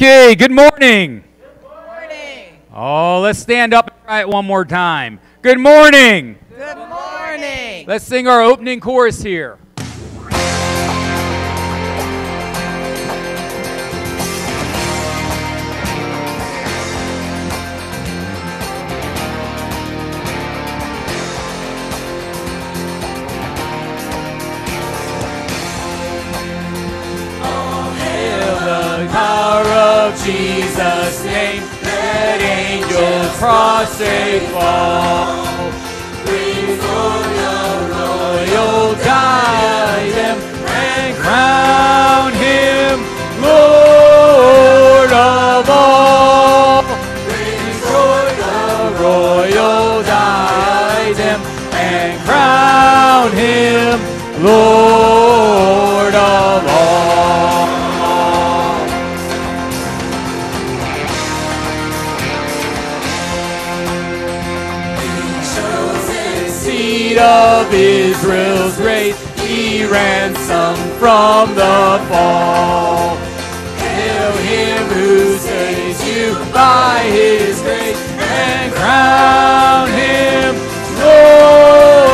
Okay, good morning. Good morning. Oh, let's stand up and try it one more time. Good morning. Good morning. Let's sing our opening chorus here. Of Jesus' name. Let angels prostrate fall. Breathe royal, royal diadem and crown him he ransomed from the fall. Hail him who saves you by his grace and crown him Lord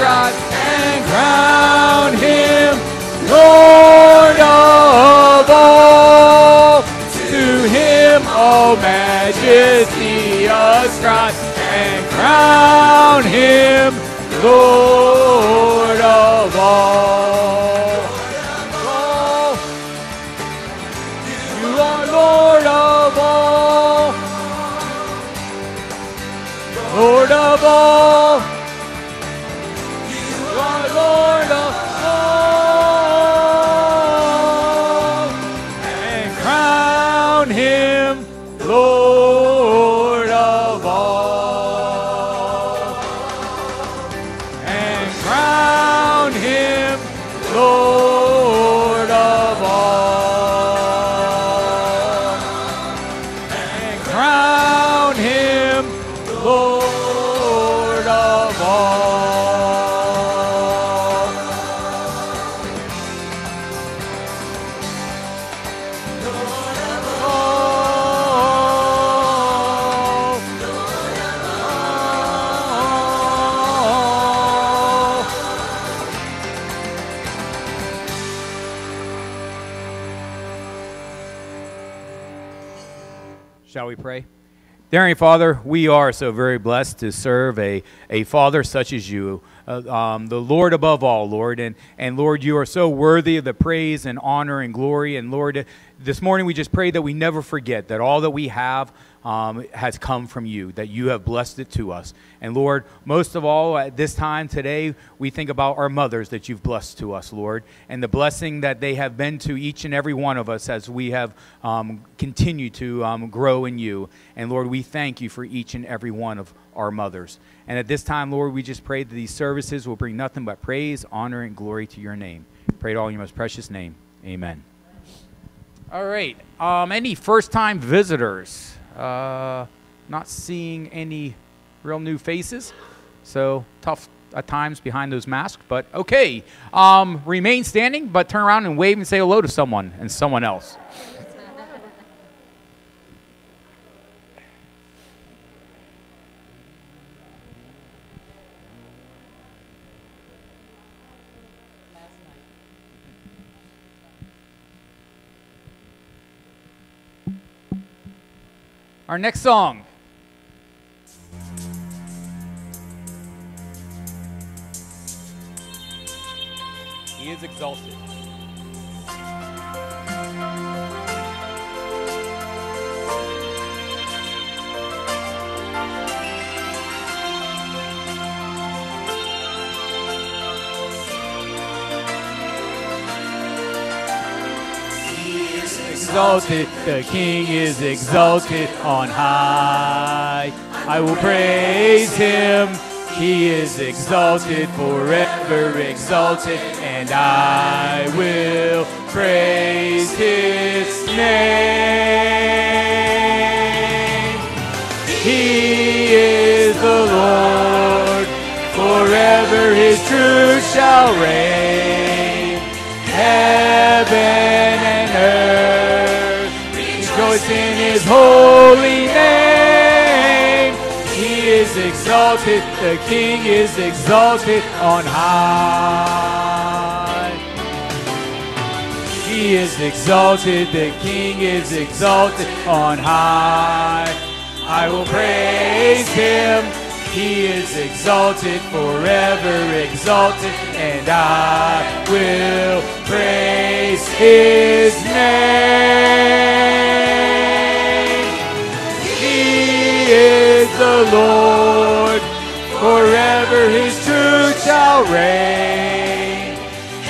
Jesus and crown him Lord of all. To him all majesty ascribe and crown Dear Father, we are so very blessed to serve a, a Father such as you, uh, um, the Lord above all, Lord. And, and Lord, you are so worthy of the praise and honor and glory. And Lord, this morning we just pray that we never forget that all that we have um, has come from you, that you have blessed it to us. And Lord, most of all, at this time today, we think about our mothers that you've blessed to us, Lord, and the blessing that they have been to each and every one of us as we have um, continued to um, grow in you. And Lord, we thank you for each and every one of our mothers. And at this time, Lord, we just pray that these services will bring nothing but praise, honor, and glory to your name. Pray it all in your most precious name. Amen. All right. Um, any first time visitors? Uh, not seeing any real new faces. So tough at times behind those masks, but okay. Um, remain standing, but turn around and wave and say hello to someone and someone else. Our next song. He is exalted. Exalted, the King is exalted on high. I will praise him, he is exalted, forever exalted, and I will praise his name. He is the Lord, forever his truth shall reign. Heaven and earth in his holy name. He is exalted, the King is exalted on high. He is exalted, the King is exalted on high. I will praise him. He is exalted, forever exalted, and I will praise his name. He is the Lord, forever his truth shall reign.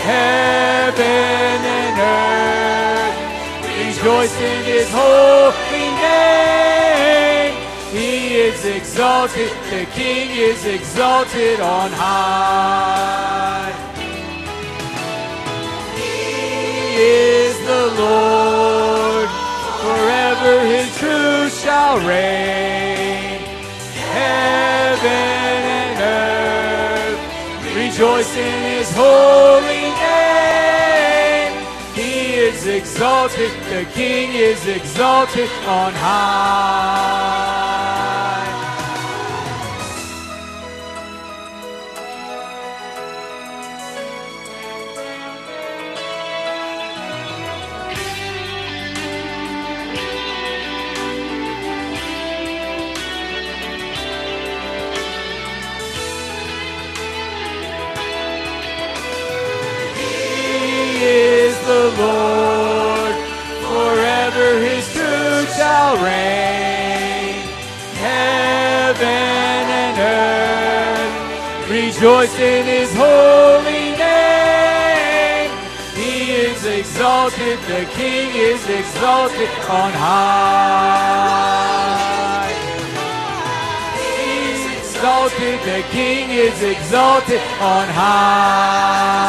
Heaven and earth rejoice in his holy name. He is exalted, the King is exalted on high. Is the Lord, forever his truth shall reign. Heaven and earth rejoice in his holy name. He is exalted, the King is exalted on high. Exalted on high.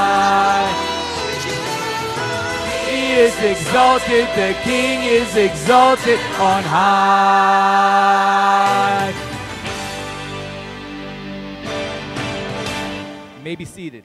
He is exalted, the King is exalted on high. May be seated.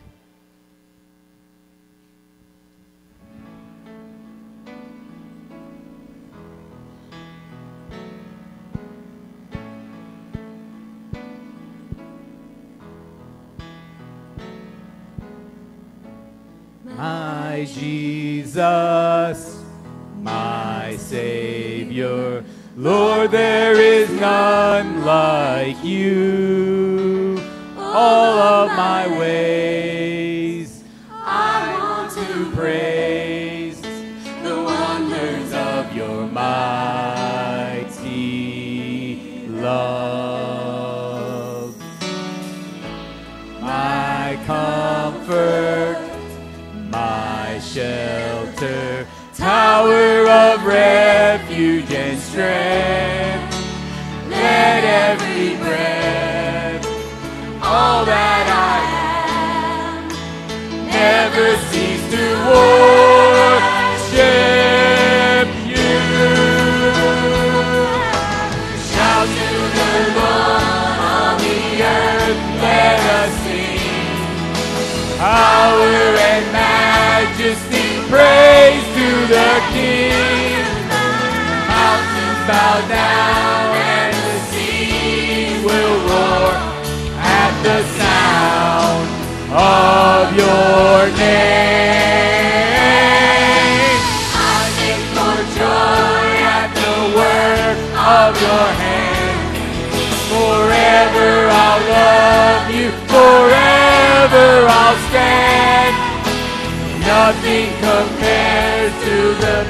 You. All of my ways, I want to praise the wonders of your mighty love. My comfort, my shelter, tower of refuge and strength. The King. Mountains bow down and the sea will roar at the sound of your name. I sing for joy at the work of your hand. Forever I'll love you, forever I'll stand. Nothing compares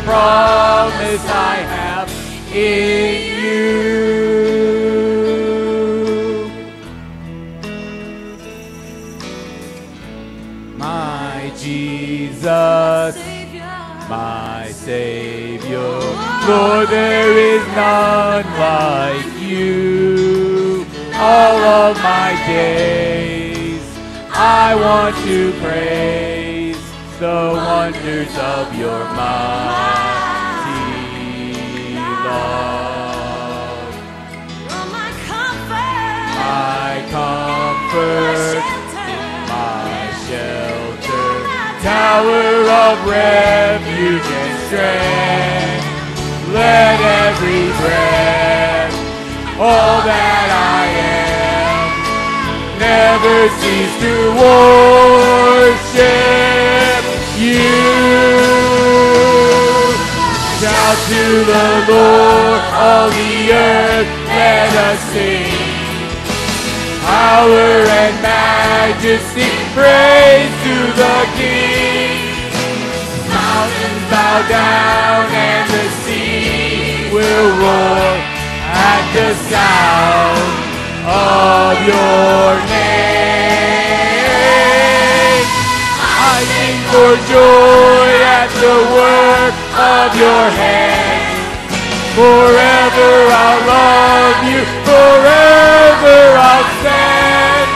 promise I have in you. My Jesus, my Savior. Lord, there is none like you. All of my days, I want to praise the wonders of your mighty tower of refuge and strength. Let every breath, all that I am, never cease to worship you. Shout to the Lord, all the earth, let us sing power and majesty, praise to the King. Bow down and the sea will roar at the sound of your name. I sing for joy at the work of your hands. Forever I'll love you, forever I'll stand.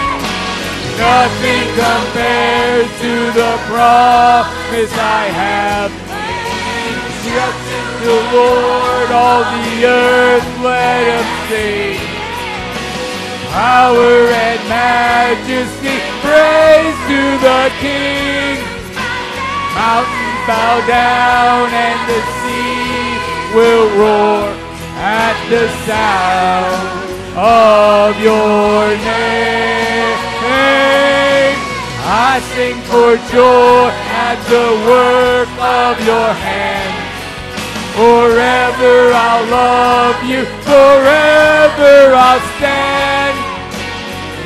Nothing compares to the promise I have. The Lord, all the earth let him sing. Power and majesty, praise to the King. Mountains bow down and the sea will roar at the sound of your name. I sing for joy at the work of your hands. Forever I'll love you, forever I'll stand.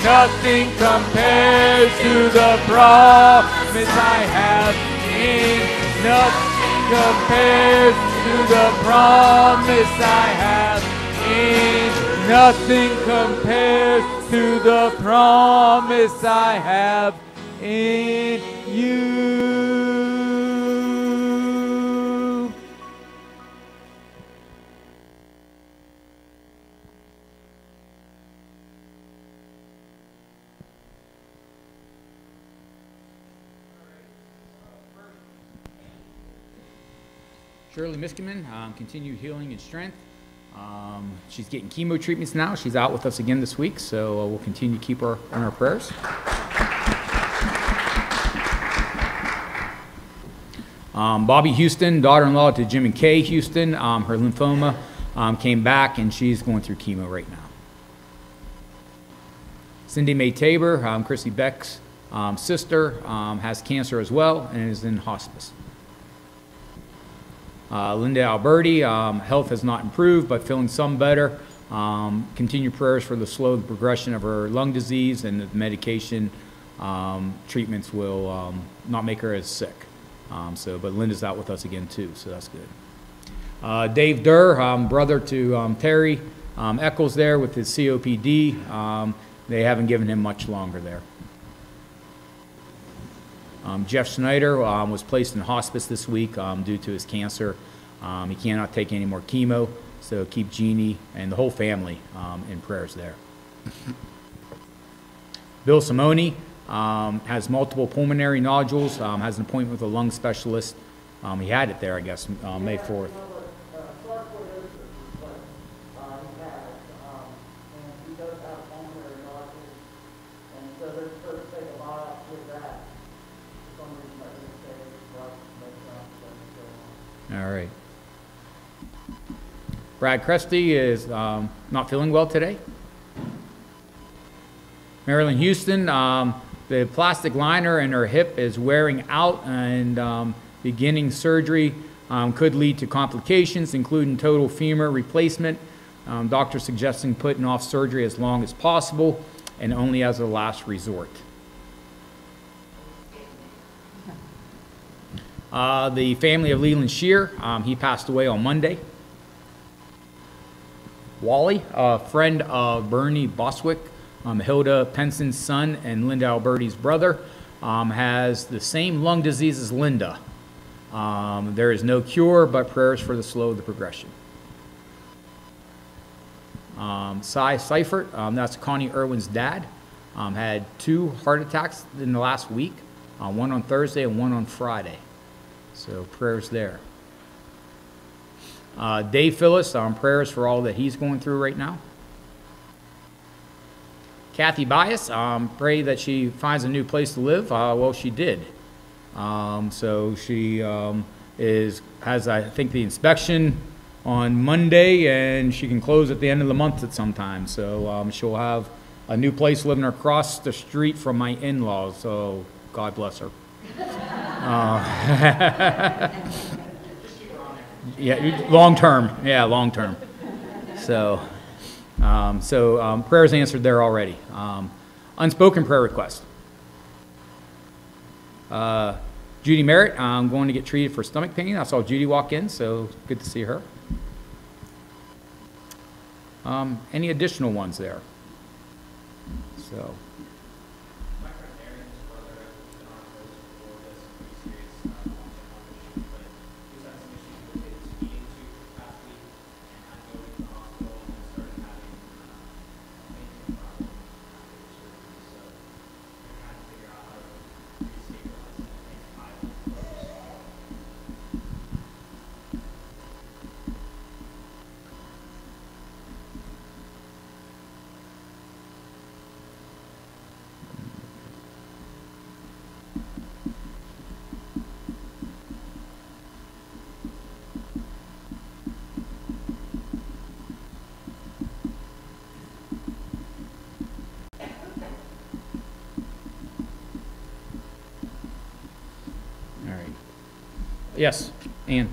Nothing compares to the promise I have in. Nothing compares to the promise I have in. Nothing compares to the promise I have in you. Shirley Miskiman, um, continued healing and strength. Um, she's getting chemo treatments now. She's out with us again this week, so uh, we'll continue to keep her in our prayers. Um, Bobby Houston, daughter-in-law to Jim and Kay Houston, um, her lymphoma um, came back, and she's going through chemo right now. Cindy Mae Tabor, um, Chrissy Beck's sister, has cancer as well and is in hospice. Uh, Linda Alberti, um, health has not improved, but feeling some better. Um, continue prayers for the slow progression of her lung disease, and the medication um, treatments will um, not make her as sick. Um, so, but Linda's out with us again too, so that's good. Uh, Dave Durr, um, brother to Terry Eccles, there with his COPD. They haven't given him much longer there. Um, Jeff Schneider um, was placed in hospice this week um, due to his cancer. Um, he cannot take any more chemo, so keep Jeannie and the whole family um, in prayers there. Bill Simone um, has multiple pulmonary nodules, has an appointment with a lung specialist. He had it there, I guess, uh, May 4th. All right. Brad Cresty is um, not feeling well today. Marilyn Houston, um, the plastic liner in her hip is wearing out and um, beginning surgery um, could lead to complications, including total femur replacement. Um, doctor suggesting putting off surgery as long as possible and only as a last resort. Uh, the family of Leland Shear, um, he passed away on Monday. Wally, a friend of Bernie Boswick, um, Hilda Penson's son and Linda Alberti's brother, um, has the same lung disease as Linda. Um, there is no cure, but prayers for the slow the progression. Um, Cy Seifert, um, that's Connie Irwin's dad, um, had two heart attacks in the last week, uh, one on Thursday and one on Friday. So prayers there. Uh, Dave Phyllis, um, prayers for all that he's going through right now. Kathy Bias, um, pray that she finds a new place to live. Uh, well, she did. Um, so she um, is has, I think, the inspection on Monday, and she can close at the end of the month at some time. So um, she'll have a new place living across the street from my in-laws. So God bless her. Uh, yeah, long term. Yeah, long term. So, um, so um, prayers answered there already. Um, unspoken prayer request. Uh, Judy Merritt, I'm going to get treated for stomach pain. I saw Judy walk in, so good to see her. Um, any additional ones there? So. All right. Yes, Ann.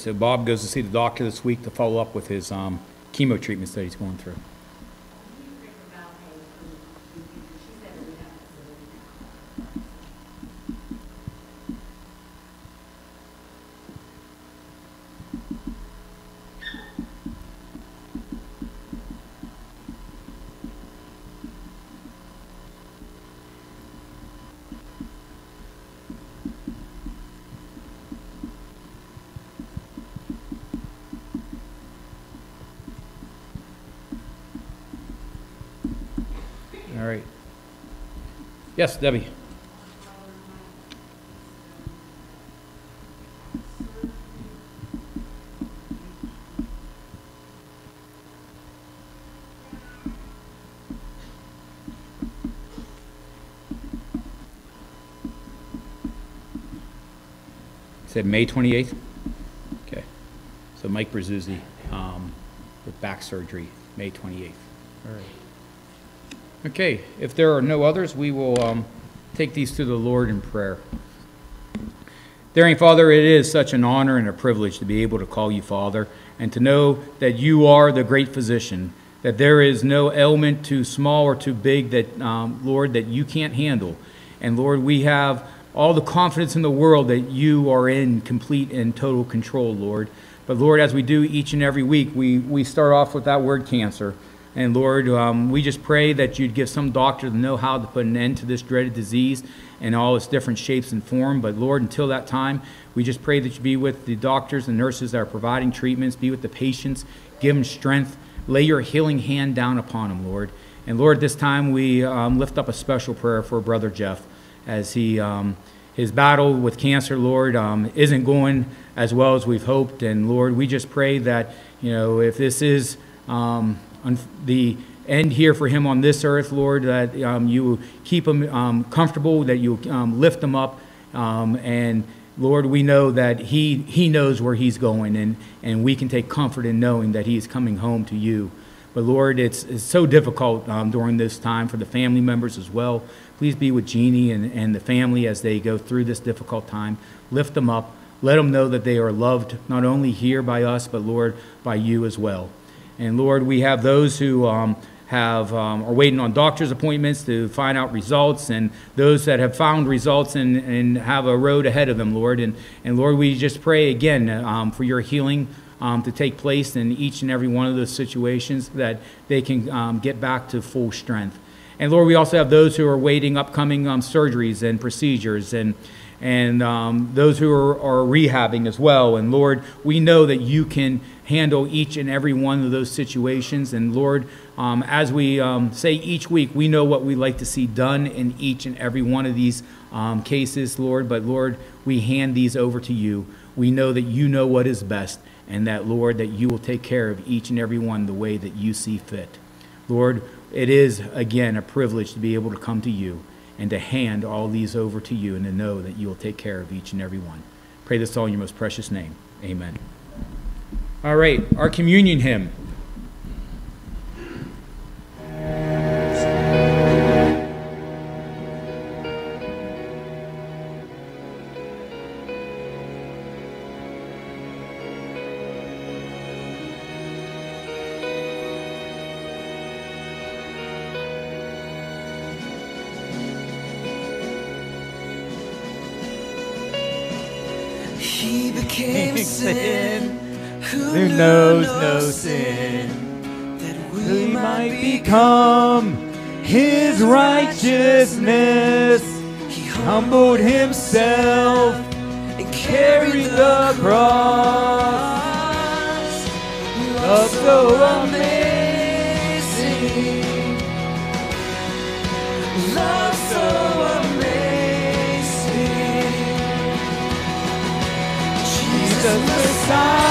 So Bob goes to see the doctor this week to follow up with his um, chemo treatments that he's going through. All right. Yes, Debbie. Said May 28th? Okay. So Mike Brzezzi, um, with back surgery, May 28th. All right. Okay, if there are no others, we will um, take these to the Lord in prayer. Dear Father, it is such an honor and a privilege to be able to call you Father and to know that you are the great physician, that there is no ailment too small or too big that, um, Lord, that you can't handle. And Lord, we have all the confidence in the world that you are in complete and total control, Lord. But Lord, as we do each and every week, we, we start off with that word cancer. And Lord, um, we just pray that you'd give some doctor the know how to put an end to this dreaded disease and all its different shapes and form. But Lord, until that time, we just pray that you be with the doctors and nurses that are providing treatments, be with the patients, give them strength, lay your healing hand down upon them, Lord. And Lord, this time we um, lift up a special prayer for Brother Jeff as he um, his battle with cancer, Lord, um, isn't going as well as we've hoped. And Lord, we just pray that you know if this is um, the end here for him on this earth, Lord, that um, you keep him um, comfortable, that you um, lift him up. Um, and Lord, we know that he, he knows where he's going, and, and we can take comfort in knowing that he is coming home to you. But Lord, it's, it's so difficult um, during this time for the family members as well. Please be with Jeannie and, and the family as they go through this difficult time. Lift them up. Let them know that they are loved not only here by us, but Lord, by you as well. And Lord, we have those who um, have um, are waiting on doctor's appointments to find out results, and those that have found results and, and have a road ahead of them, Lord. And, and Lord, we just pray again um, for your healing um, to take place in each and every one of those situations that they can um, get back to full strength. And Lord, we also have those who are waiting upcoming um, surgeries and procedures and and um, those who are, are rehabbing as well. And Lord, we know that you can handle each and every one of those situations. And Lord, um, as we um, say each week, we know what we like to see done in each and every one of these um, cases, Lord. But Lord, we hand these over to you. We know that you know what is best, and that, Lord, that you will take care of each and every one the way that you see fit. Lord, it is, again, a privilege to be able to come to you and to hand all these over to you and to know that you will take care of each and every one. Pray this all in your most precious name. Amen. All right, our communion hymn. The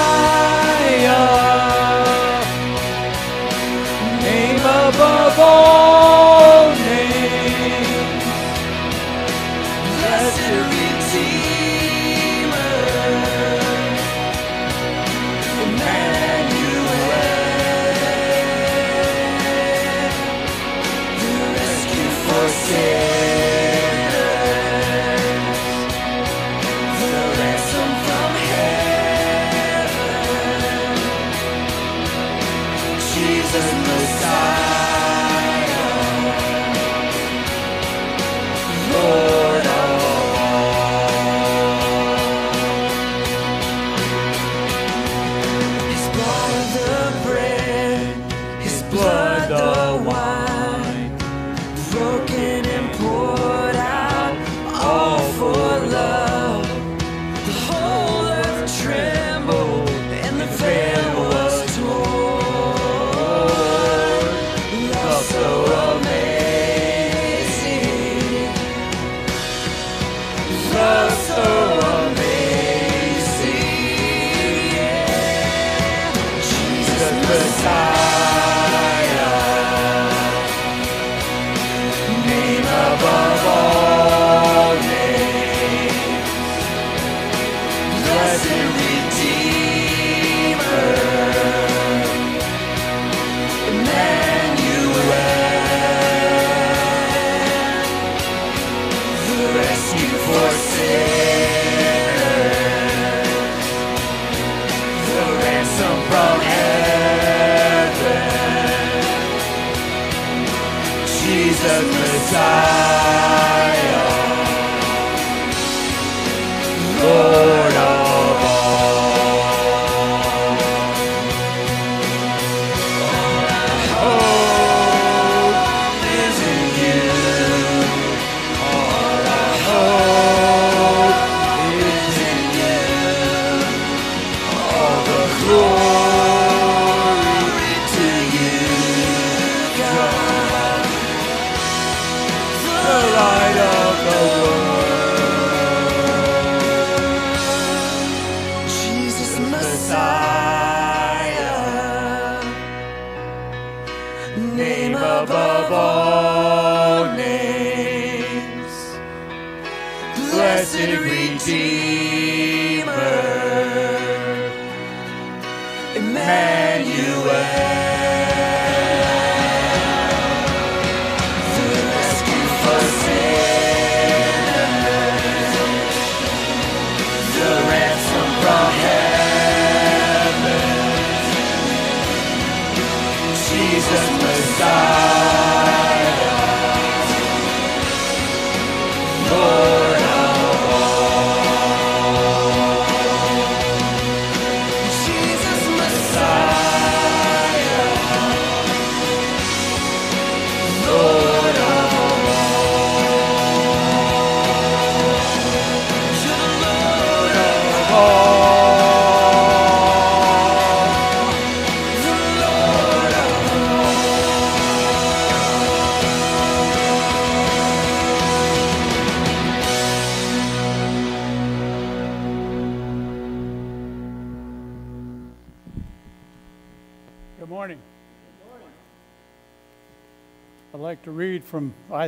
Redeemer,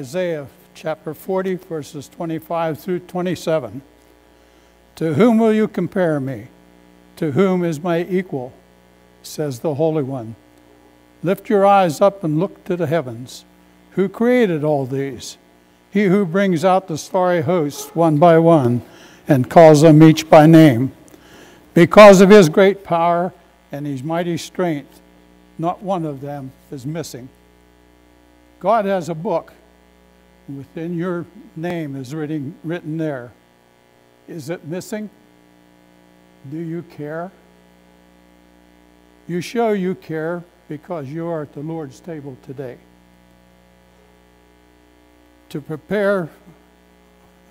Isaiah chapter 40, verses 25 through 27. To whom will you compare me? To whom is my equal? Says the Holy One. Lift your eyes up and look to the heavens. Who created all these? He who brings out the starry hosts one by one and calls them each by name. Because of his great power and his mighty strength, not one of them is missing. God has a book. Within your name is written, written there. Is it missing? Do you care? You show you care because you are at the Lord's table today. To prepare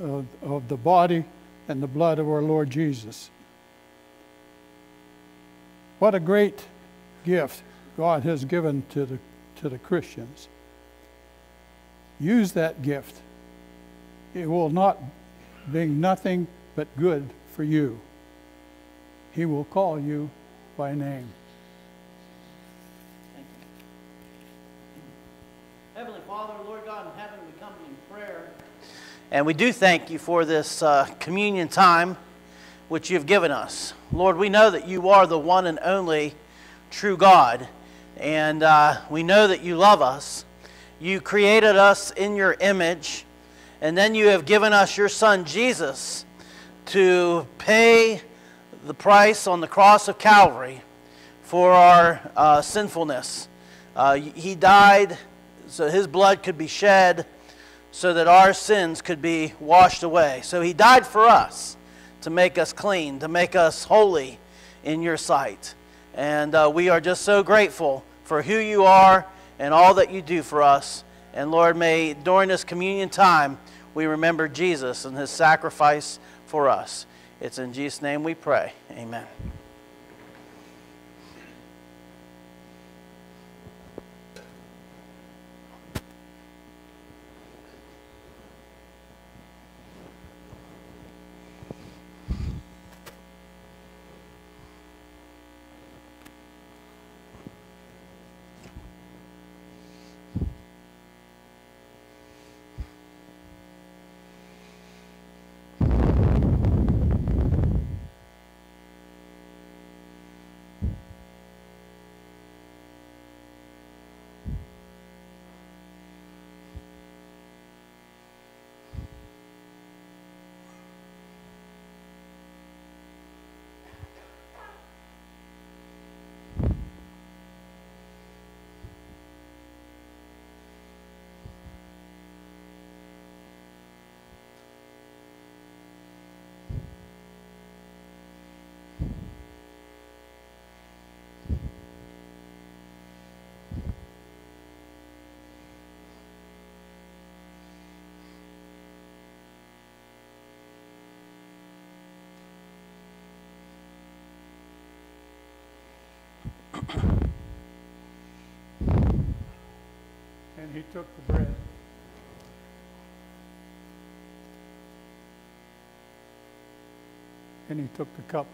of, of the body and the blood of our Lord Jesus. What a great gift God has given to the, to the Christians. Use that gift. It will not bring nothing but good for you. He will call you by name. Heavenly Father, Lord God in heaven, we come to you in prayer. And we do thank you for this uh, communion time which you've given us. Lord, we know that you are the one and only true God. And uh, we know that you love us. You created us in your image. And then you have given us your Son, Jesus, to pay the price on the cross of Calvary for our uh, sinfulness. Uh, he died so his blood could be shed so that our sins could be washed away. So he died for us to make us clean, to make us holy in your sight. And uh, we are just so grateful for who you are and all that you do for us. And Lord, may during this communion time we remember Jesus and his sacrifice for us. It's in Jesus' name we pray. Amen. And he took the bread. And he took the cup.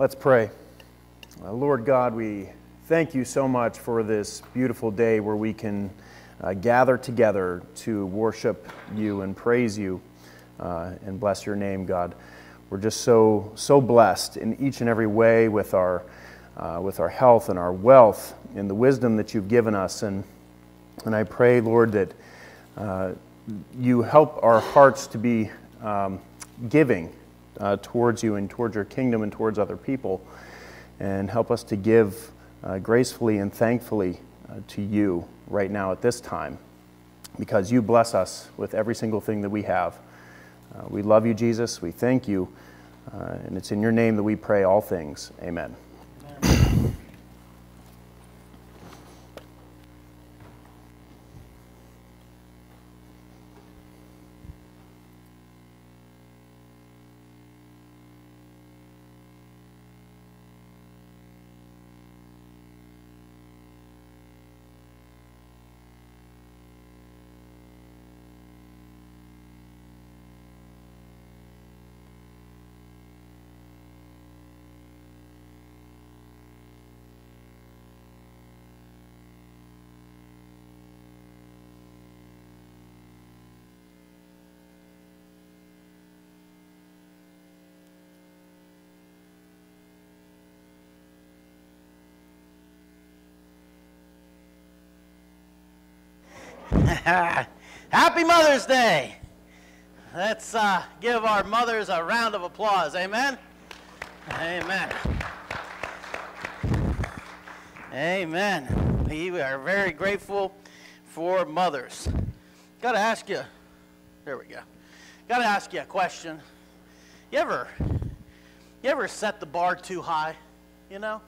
Let's pray. Uh, Lord God, we thank you so much for this beautiful day where we can uh, gather together to worship you and praise you uh, and bless your name, God. We're just so so blessed in each and every way with our uh, with our health and our wealth and the wisdom that you've given us. And and I pray, Lord, that uh, you help our hearts to be um, giving uh, towards you and towards your kingdom and towards other people, and help us to give uh, gracefully and thankfully uh, to you right now at this time, because you bless us with every single thing that we have. Uh, we love you, Jesus. We thank you. Uh, and it's in your name that we pray all things. Amen. Happy Mother's Day! Let's uh, give our mothers a round of applause. Amen? Amen. Amen. We are very grateful for mothers. Got to ask you, there we go. Got to ask you a question. You ever, you ever set the bar too high? You know?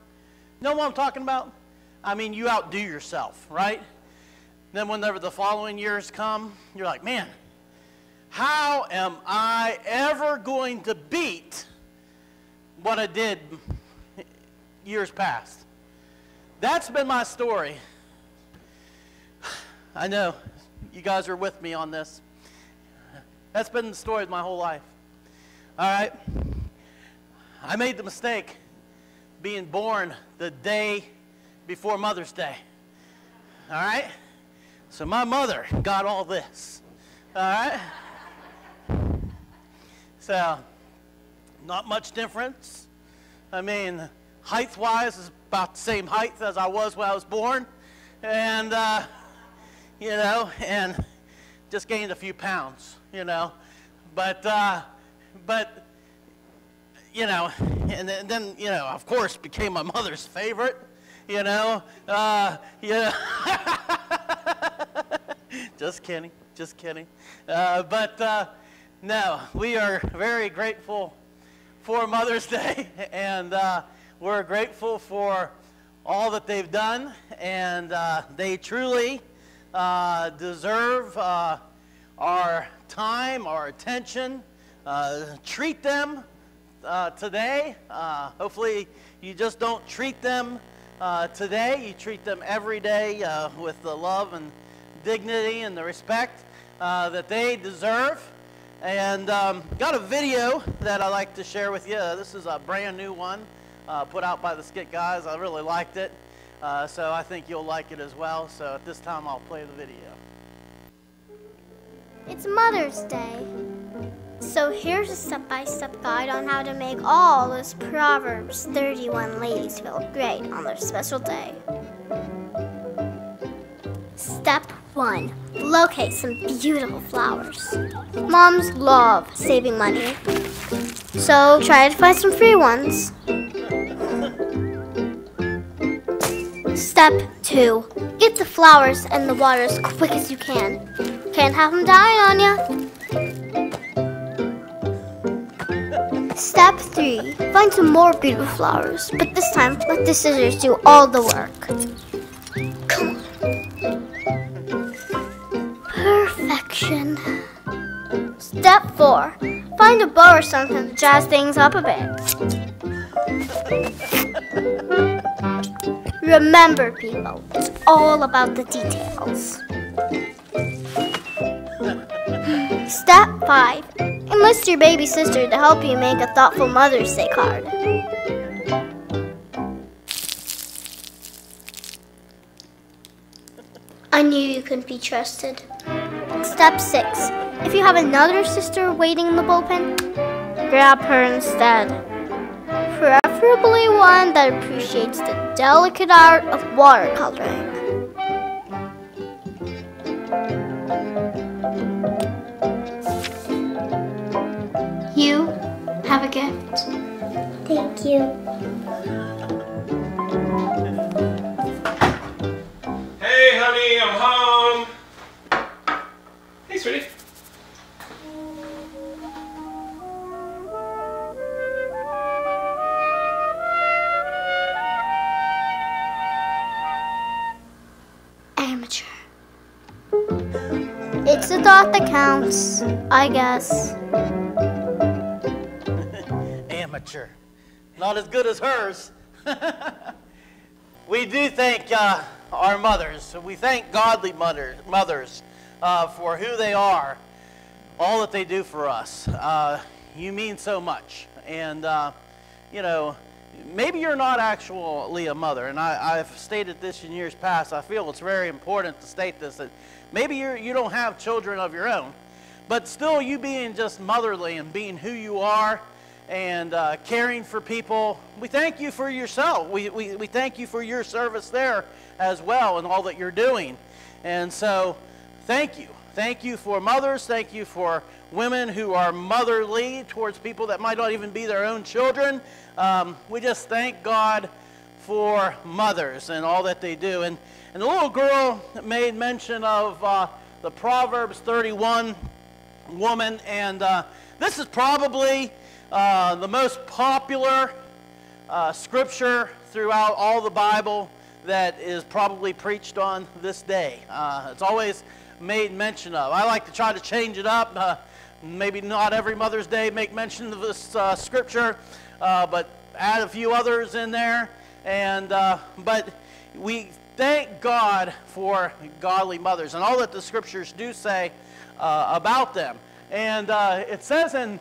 Know what I'm talking about? I mean, you outdo yourself, right? Then, whenever the following years come, you're like, man, how am I ever going to beat what I did years past? That's been my story. I know you guys are with me on this. That's been the story of my whole life. All right? I made the mistake being born the day before Mother's Day. All right? So my mother got all this. All right? So, not much difference. I mean, height wise, is about the same height as I was when I was born. And, uh, you know, and just gained a few pounds, you know. But, uh, but, you know, and then, then, you know, of course, became my mother's favorite, you know. Uh, yeah. just kidding, just kidding. Uh, but uh, no, we are very grateful for Mother's Day, and uh, we're grateful for all that they've done, and uh, they truly uh, deserve uh, our time, our attention. treat them today. hopefully, you just don't treat them today. You treat them every day with the love and dignity and the respect uh, that they deserve. And um, got a video that I like to share with you. This is a brand new one uh, put out by the Skit Guys. I really liked it. Uh, so I think you'll like it as well. So at this time, I'll play the video. It's Mother's Day. So here's a step-by-step -step guide on how to make all those Proverbs 31 ladies feel great on their special day. Step 1. Locate some beautiful flowers. Moms love saving money, so try to find some free ones. Step 2. Get the flowers and the water as quick as you can. Can't have them dying on you. Step 3. Find some more beautiful flowers, but this time let the scissors do all the work. Step 4. Find a bow or something to jazz things up a bit. Remember, people, it's all about the details. Step 5. Enlist your baby sister to help you make a thoughtful Mother's Day card. I knew you couldn't be trusted. Step 6. If you have another sister waiting in the bullpen, grab her instead. Preferably one that appreciates the delicate art of watercoloring. You have a gift. Thank you. Hey, honey, I'm home. Hey, sweetie. Amateur. It's the thought that counts, I guess. Amateur. Not as good as hers. we do thank uh, our mothers. We thank godly mother, mothers uh, for who they are, all that they do for us. Uh, you mean so much. And, uh, you know, maybe you're not actually a mother, and I, have stated this in years past. I feel it's very important to state this that maybe you're, you don't have children of your own, but still, you being just motherly and being who you are and uh, caring for people, we thank you for yourself. We, we, we thank you for your service there as well and all that you're doing. And so, thank you. Thank you for mothers. Thank you for women who are motherly towards people that might not even be their own children. Um, we just thank God for mothers and all that they do. And, and the little girl made mention of uh, the Proverbs 31 woman, and uh, this is probably uh, the most popular uh, scripture throughout all the Bible that is probably preached on this day. Uh, it's always made mention of. I like to try to change it up. Uh, maybe not every Mother's Day make mention of this uh, scripture, uh, but add a few others in there. And but we thank God for godly mothers and all that the scriptures do say about them. And it says in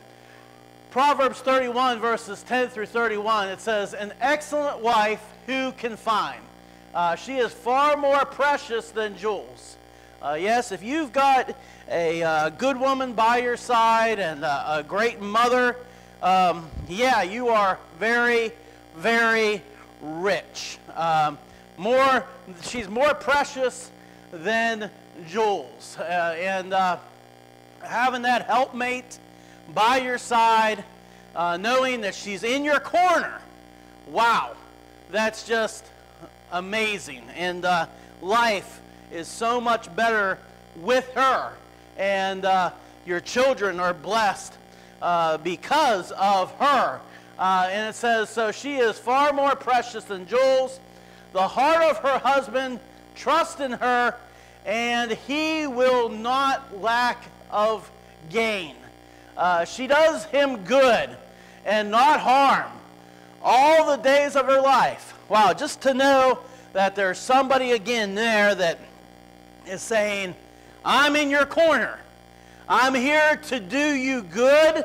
Proverbs 31, verses 10 through 31, it says, An excellent wife who can find? Uh, she is far more precious than jewels. Uh, yes, if you've got a uh, good woman by your side and a, a great mother, um, yeah, you are very, very rich. Um, more, she's more precious than jewels. Uh, and uh, having that helpmate by your side, uh, knowing that she's in your corner. Wow, that's just amazing. And uh, life is so much better with her. And uh, your children are blessed uh, because of her. Uh, and it says, So she is far more precious than jewels. The heart of her husband trusts in her, and he will not lack of gain. Uh, she does him good and not harm all the days of her life. Wow, just to know that there's somebody again there that is saying, I'm in your corner. I'm here to do you good,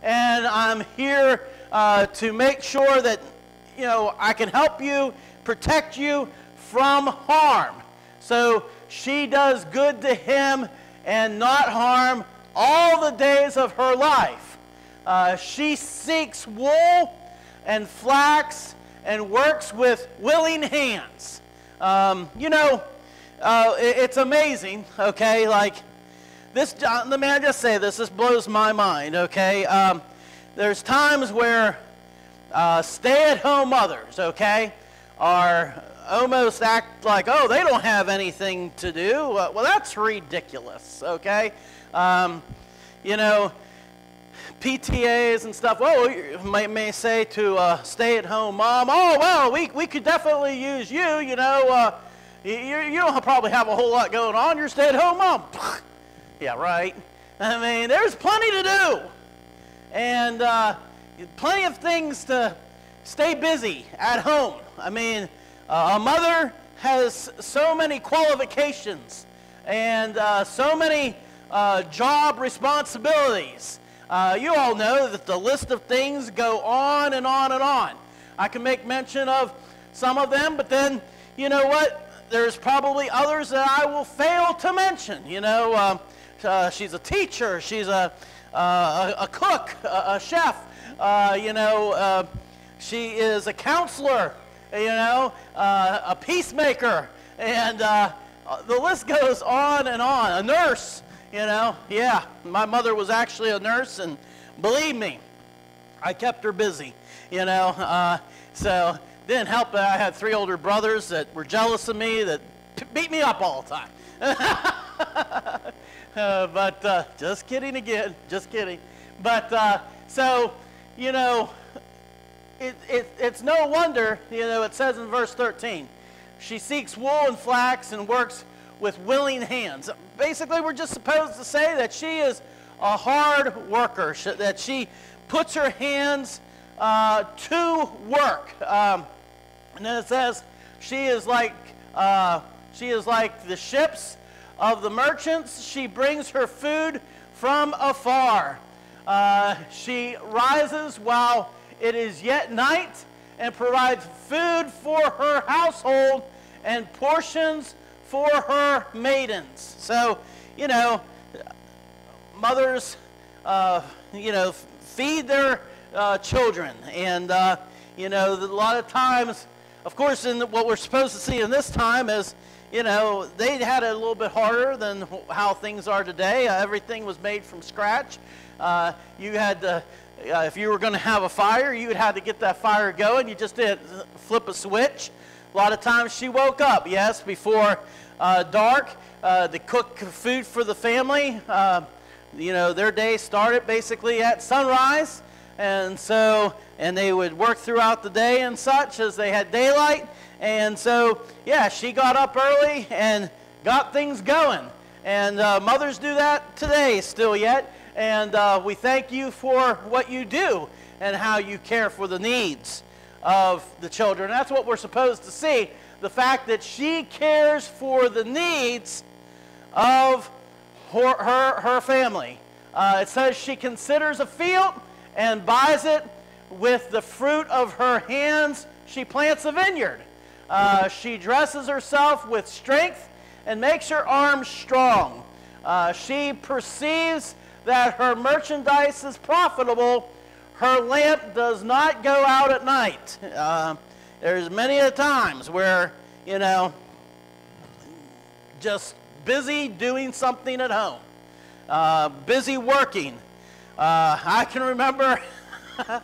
and I'm here uh, to make sure that, you know, I can help you, protect you from harm. So she does good to him and not harm all the days of her life. Uh, she seeks wool and flax and works with willing hands. Um, you know, uh, it, it's amazing, okay? Like, this, let me just say this, this blows my mind, okay? Um, there's times where uh, stay at home mothers, okay, are almost act like, oh, they don't have anything to do. Well, that's ridiculous, okay? Um, you know, PTAs and stuff. well, you may, may say to a stay-at-home mom, oh, well, we, we could definitely use you. You know, uh, you, you don't probably have a whole lot going on. You're stay-at-home mom. yeah, right. I mean, there's plenty to do. And uh, plenty of things to stay busy at home. I mean, uh, a mother has so many qualifications and uh, so many uh, job responsibilities. Uh, you all know that the list of things go on and on and on. I can make mention of some of them, but then, you know what? There's probably others that I will fail to mention. You know, uh, uh, she's a teacher, she's a, uh, a, a, cook, a, a chef, uh, you know, uh, she is a counselor, you know, uh, a peacemaker, and the list goes on and on. A nurse, you know, yeah, my mother was actually a nurse, and believe me, I kept her busy, you know, so didn't help that I had three older brothers that were jealous of me that beat me up all the time. uh, but uh, just kidding again, just kidding. But uh, so, you know, it, it, it's no wonder, you know, it says in verse 13, she seeks wool and flax and works with willing hands. Basically, we're just supposed to say that she is a hard worker, that she puts her hands uh, to work. Um, and then it says, she is like, uh, she is like the ships of the merchants. She brings her food from afar. Uh, she rises while it is yet night and provides food for her household and portions for her maidens. So, you know, mothers, uh, you know, feed their uh, children. And, uh, you know, a lot of times, of course, in what we're supposed to see in this time is, you know, they had it a little bit harder than how things are today. Uh, everything was made from scratch. Uh, you had to, uh, if you were going to have a fire, you would have to get that fire going. You just did flip a switch. A lot of times she woke up, yes, before uh, dark uh, to cook food for the family. Uh, you know, their day started basically at sunrise. And so, and they would work throughout the day and such as they had daylight. And so, yeah, she got up early and got things going. And uh, mothers do that today still yet. And uh, we thank you for what you do and how you care for the needs of the children. That's what we're supposed to see. The fact that she cares for the needs of her, her, her family. Uh, it says she considers a field and buys it with the fruit of her hands. She plants a vineyard. Uh, she dresses herself with strength and makes her arms strong. Uh, she perceives that her merchandise is profitable. Her lamp does not go out at night. Uh, there's many a times where, you know, just busy doing something at home, uh, busy working, uh, I can remember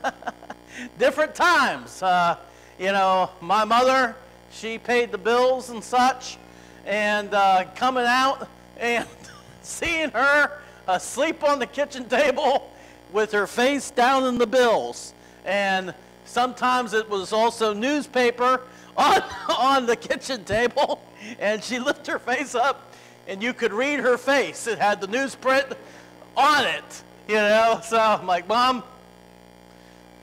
different times. Uh, you know, my mother, she paid the bills and such, and uh, coming out and seeing her asleep on the kitchen table with her face down in the bills. And sometimes it was also newspaper on, on the kitchen table, and she lifted her face up, and you could read her face. It had the newsprint on it. You know, so I'm like, Mom,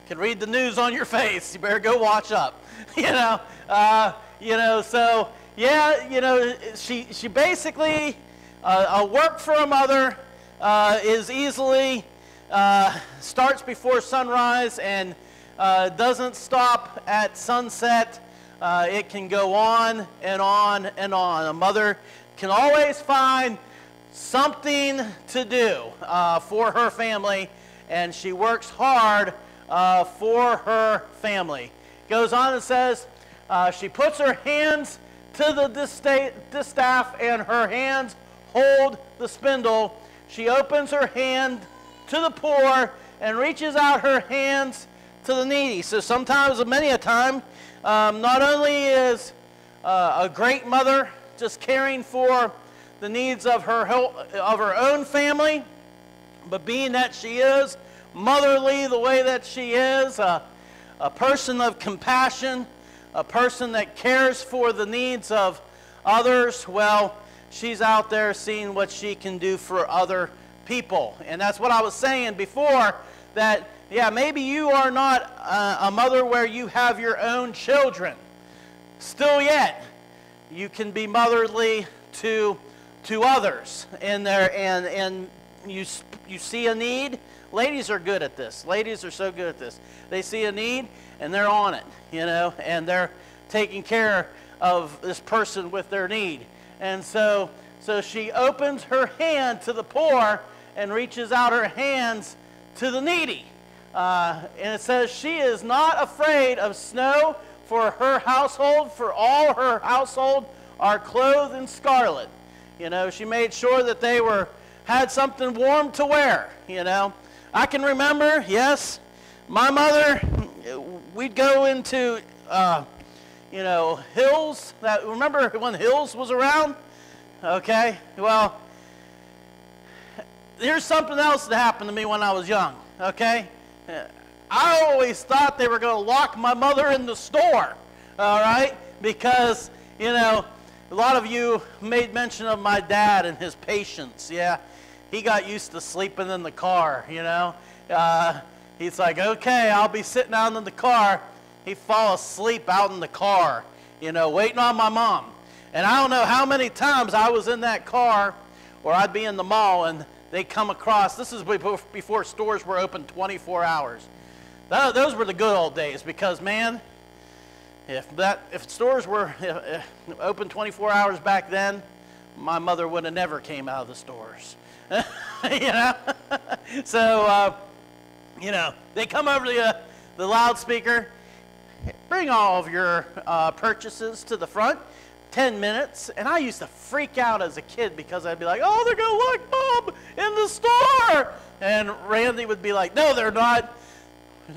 can read the news on your face. You better go watch up. you know, uh, you know, so yeah, you know, she she basically uh, a work for a mother uh, is easily uh, starts before sunrise and uh, doesn't stop at sunset. Uh, it can go on and on and on. A mother can always find something to do uh, for her family, and she works hard uh, for her family. Goes on and says, uh, she puts her hands to the distaff, and her hands hold the spindle. She opens her hand to the poor and reaches out her hands to the needy. So sometimes, many a time, um, not only is uh, a great mother just caring for the needs of her, of her own family, but being that she is motherly the way that she is, a, a person of compassion, a person that cares for the needs of others, well, she's out there seeing what she can do for other people. And that's what I was saying before that, yeah, maybe you are not a, a mother where you have your own children. Still yet, you can be motherly to to others and there and and you you see a need ladies are good at this ladies are so good at this they see a need and they're on it you know and they're taking care of this person with their need. And so, so she opens her hand to the poor and reaches out her hands to the needy. Uh, and it says, She is not afraid of snow for her household, for all her household are clothed in scarlet. You know, she made sure that they were had something warm to wear, you know. I can remember, yes, my mother, we'd go into, uh, you know, Hills. That remember when Hills was around? Okay, well, here's something else that happened to me when I was young. Okay, I always thought they were going to lock my mother in the store. All right, because you know, a lot of you made mention of my dad and his patience. Yeah, he got used to sleeping in the car. You know. Uh, He's like, okay, I'll be sitting out in the car. He'd fall asleep out in the car, you know, waiting on my mom. And I don't know how many times I was in that car or I'd be in the mall and they come across. This is before stores were open 24 hours. Those were the good old days because, man, if, that, if stores were open 24 hours back then, my mother would have never came out of the stores. you know? so, uh, you know, they come over the, the loudspeaker, bring all of your uh, purchases to the front, 10 minutes. And I used to freak out as a kid because I'd be like, oh, they're going to lock Bob in the store. And Randy would be like, no, they're not.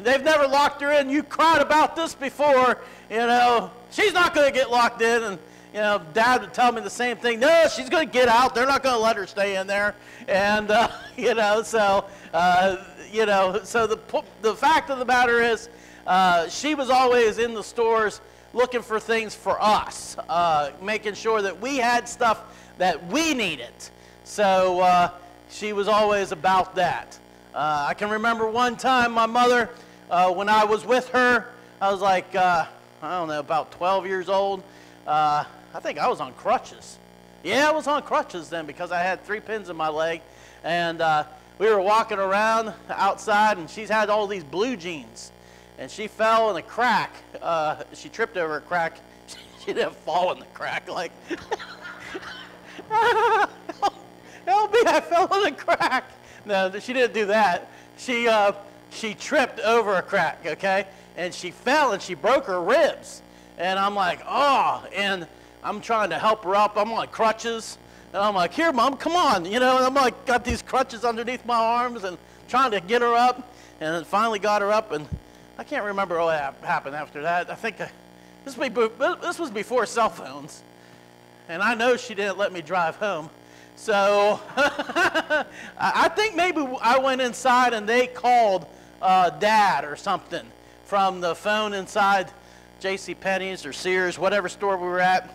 They've never locked her in. You cried about this before. You know, she's not going to get locked in. And, you know, dad would tell me the same thing. No, she's going to get out. They're not going to let her stay in there. And, uh, you know, so uh, you know, so the, the fact of the matter is, uh, she was always in the stores looking for things for us, uh, making sure that we had stuff that we needed. So uh, she was always about that. Uh, I can remember one time my mother, uh, when I was with her, I was like, uh, I don't know, about 12 years old. I think I was on crutches. Yeah, I was on crutches then because I had three pins in my leg. And we were walking around outside, and she's had all these blue jeans. And she fell in a crack. Uh, she tripped over a crack. she didn't fall in the crack. Like, help me, I fell in the crack. No, she didn't do that. She, uh, she tripped over a crack, okay? And she fell and she broke her ribs. And I'm like, oh, and I'm trying to help her up. I'm on crutches. And I'm like, here, mom, come on. You know, and I'm like, got these crutches underneath my arms and trying to get her up. And finally got her up. And I can't remember what happened after that. I think uh, this, this was before cell phones. And I know she didn't let me drive home. So I think maybe I went inside and they called uh, dad or something from the phone inside J.C. Penney's or Sears, whatever store we were at.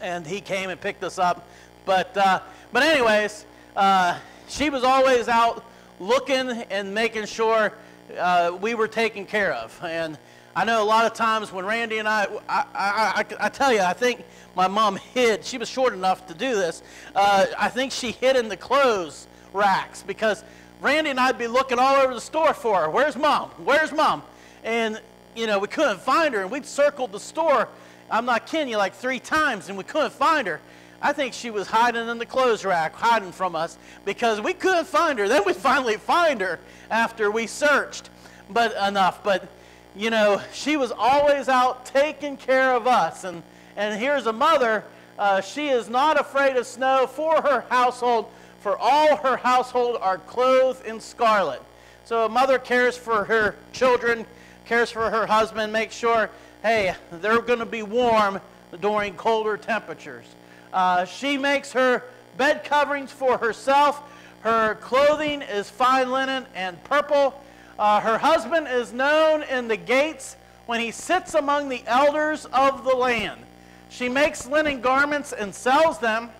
And he came and picked us up. But, uh, but anyways, uh, she was always out looking and making sure uh, we were taken care of. And I know a lot of times when Randy and I, I, I, I, I tell you, I think my mom hid. She was short enough to do this. Uh, I think she hid in the clothes racks because Randy and I'd be looking all over the store for her. Where's mom? Where's mom? And, you know, we couldn't find her. And we'd circled the store, I'm not kidding you, like three times, and we couldn't find her. I think she was hiding in the clothes rack, hiding from us because we couldn't find her. Then we finally find her after we searched, but enough. But you know, she was always out taking care of us. And and here's a mother. Uh, she is not afraid of snow for her household, for all her household are clothed in scarlet. So a mother cares for her children, cares for her husband, makes sure, hey, they're going to be warm during colder temperatures. Uh, she makes her bed coverings for herself. Her clothing is fine linen and purple. Uh, her husband is known in the gates when he sits among the elders of the land. She makes linen garments and sells them.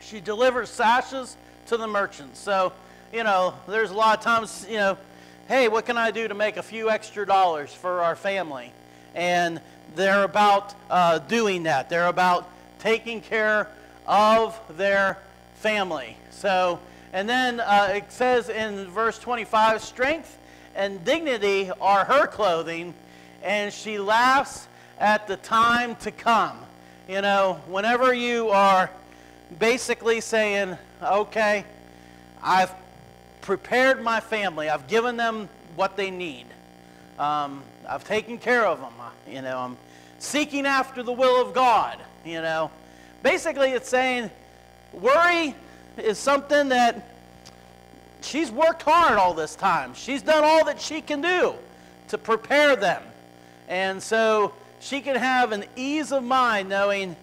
She delivers sashes to the merchants. So, you know, there's a lot of times, you know, hey, what can I do to make a few extra dollars for our family? And they're about uh, doing that. They're about taking care of their family. So, and then uh, it says in verse 25, strength and dignity are her clothing, and she laughs at the time to come. You know, whenever you are basically saying, okay, I've prepared my family, I've given them what they need, um, I've taken care of them, you know, I'm seeking after the will of God, you know. Basically, it's saying worry is something that she's worked hard all this time. She's done all that she can do to prepare them. And so she can have an ease of mind knowing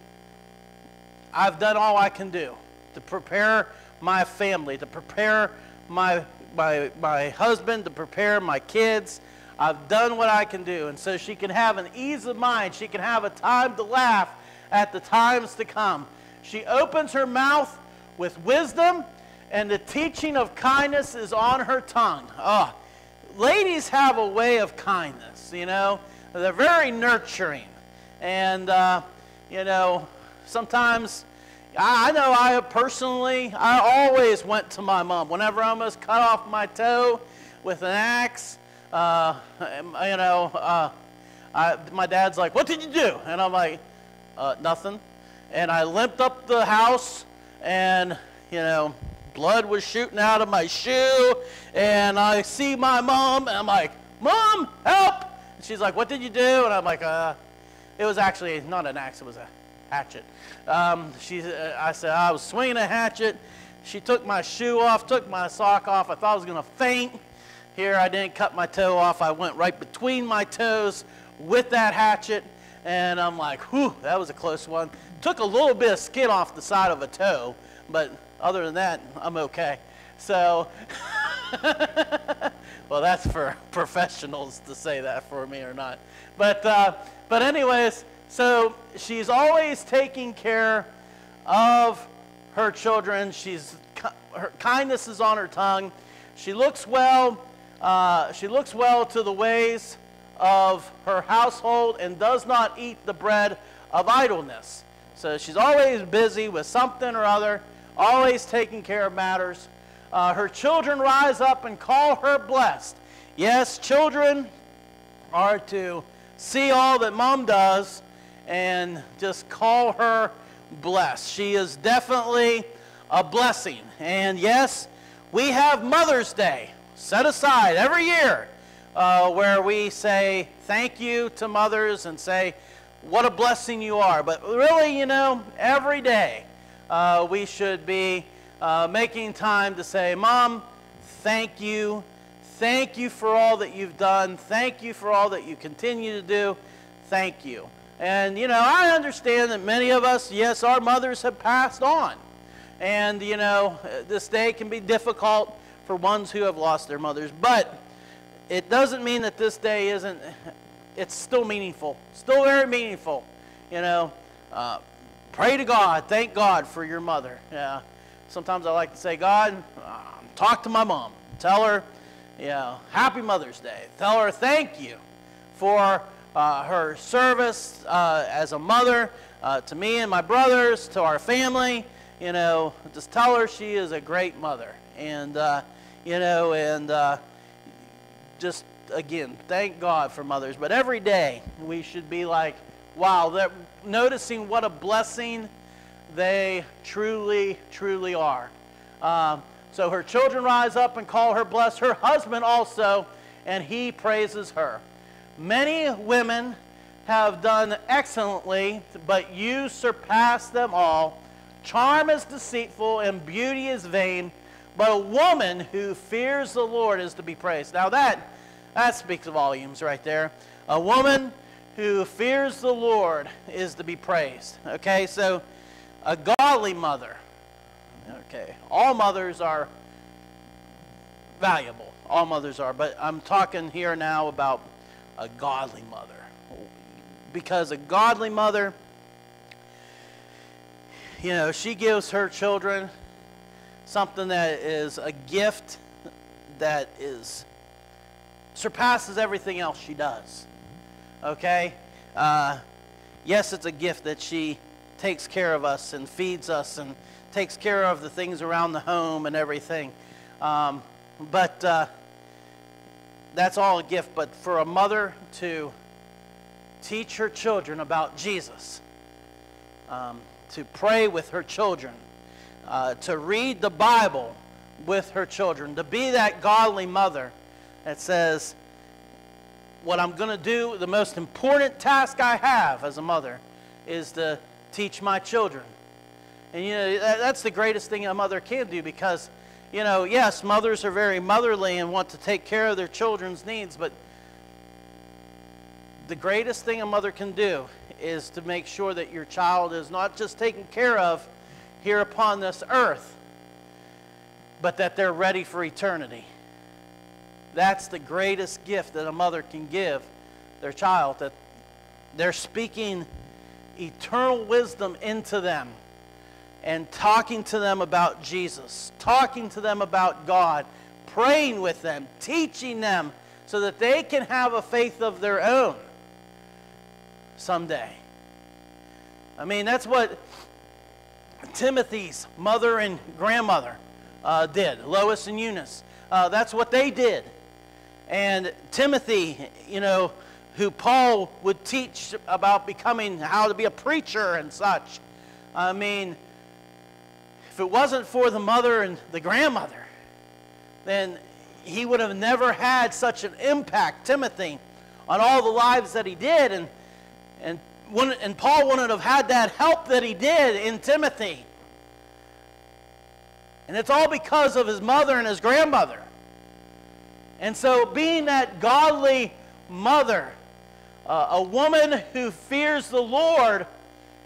I've done all I can do to prepare my family, to prepare my, my, my husband, to prepare my kids. I've done what I can do. And so she can have an ease of mind. She can have a time to laugh at the times to come. She opens her mouth with wisdom, and the teaching of kindness is on her tongue. Oh, ladies have a way of kindness, you know. They're very nurturing. And, uh, you know, sometimes I, know I personally, I always went to my mom. Whenever I almost cut off my toe with an axe, uh, you know, uh, I, my dad's like, What did you do? And I'm like, uh, Nothing. And I limped up the house, and, you know, blood was shooting out of my shoe. And I see my mom, and I'm like, Mom, help! And she's like, What did you do? And I'm like, uh, It was actually not an axe, it was a hatchet. Um, she, uh, I said, I was swinging a hatchet. She took my shoe off, took my sock off. I thought I was going to faint. Here, I didn't cut my toe off. I went right between my toes with that hatchet. And I'm like, whew, that was a close one. Took a little bit of skin off the side of a toe, but other than that, I'm okay. So, well, that's for professionals to say that for me or not. But, uh, but anyways, so she's always taking care of her children. She's her kindness is on her tongue. She looks well. Uh, she looks well to the ways of her household and does not eat the bread of idleness. So she's always busy with something or other, always taking care of matters. Uh, her children rise up and call her blessed. Yes, children are to see all that mom does and just call her blessed. She is definitely a blessing. And yes, we have Mother's Day set aside every year uh, where we say thank you to mothers and say what a blessing you are. But really, you know, every day uh, we should be uh, making time to say, Mom, thank you. Thank you for all that you've done. Thank you for all that you continue to do. Thank you. And, you know, I understand that many of us, yes, our mothers have passed on. And, you know, this day can be difficult for ones who have lost their mothers. But it doesn't mean that this day isn't, it's still meaningful. Still very meaningful. You know, uh, pray to God. Thank God for your mother. Yeah. Sometimes I like to say, God, uh, talk to my mom. Tell her, you know, happy Mother's Day. Tell her thank you for uh, her service uh, as a mother uh, to me and my brothers, to our family. You know, just tell her she is a great mother. And, uh, you know, and uh, just, again, thank God for mothers. But every day we should be like, wow, that, noticing what a blessing they truly, truly are. Um, so her children rise up and call her blessed. Her husband also, and he praises her. Many women have done excellently, but you surpass them all. Charm is deceitful and beauty is vain, but a woman who fears the Lord is to be praised. Now that that speaks volumes right there. A woman who fears the Lord is to be praised. Okay, so a godly mother. Okay, all mothers are valuable. All mothers are, but I'm talking here now about a godly mother. Because a godly mother, you know, she gives her children something that is a gift that is surpasses everything else she does. Okay? Uh, yes, it's a gift that she takes care of us and feeds us and takes care of the things around the home and everything. Um, but uh, that's all a gift. But for a mother to teach her children about Jesus um, to pray with her children, uh, to read the Bible with her children, to be that godly mother that says, What I'm going to do, the most important task I have as a mother is to teach my children. And you know, that, that's the greatest thing a mother can do because, you know, yes, mothers are very motherly and want to take care of their children's needs, but the greatest thing a mother can do is to make sure that your child is not just taken care of here upon this earth, but that they're ready for eternity. That's the greatest gift that a mother can give their child, that they're speaking eternal wisdom into them and talking to them about Jesus, talking to them about God, praying with them, teaching them so that they can have a faith of their own someday. I mean, that's what Timothy's mother and grandmother uh, did, Lois and Eunice. Uh, that's what they did. And Timothy, you know, who Paul would teach about becoming how to be a preacher and such. I mean, if it wasn't for the mother and the grandmother, then he would have never had such an impact, Timothy, on all the lives that he did. And, and, and Paul wouldn't have had that help that he did in Timothy. And it's all because of his mother and his grandmother. And so, being that godly mother, uh, a woman who fears the Lord,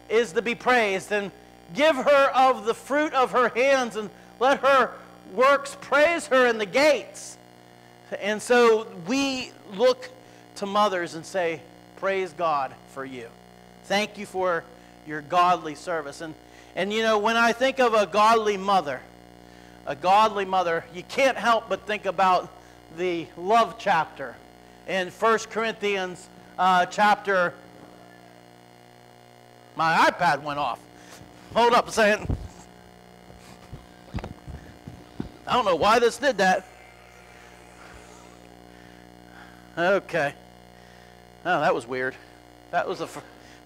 is to be praised. And give her of the fruit of her hands, and let her works praise her in the gates. And so, we look to mothers and say, Praise God for you. Thank you for your godly service. And, and you know, when I think of a godly mother, a godly mother, you can't help but think about the love chapter in 1 Corinthians uh, chapter. My iPad went off. Hold up a second. I don't know why this did that. Okay. Oh, that was weird. That was the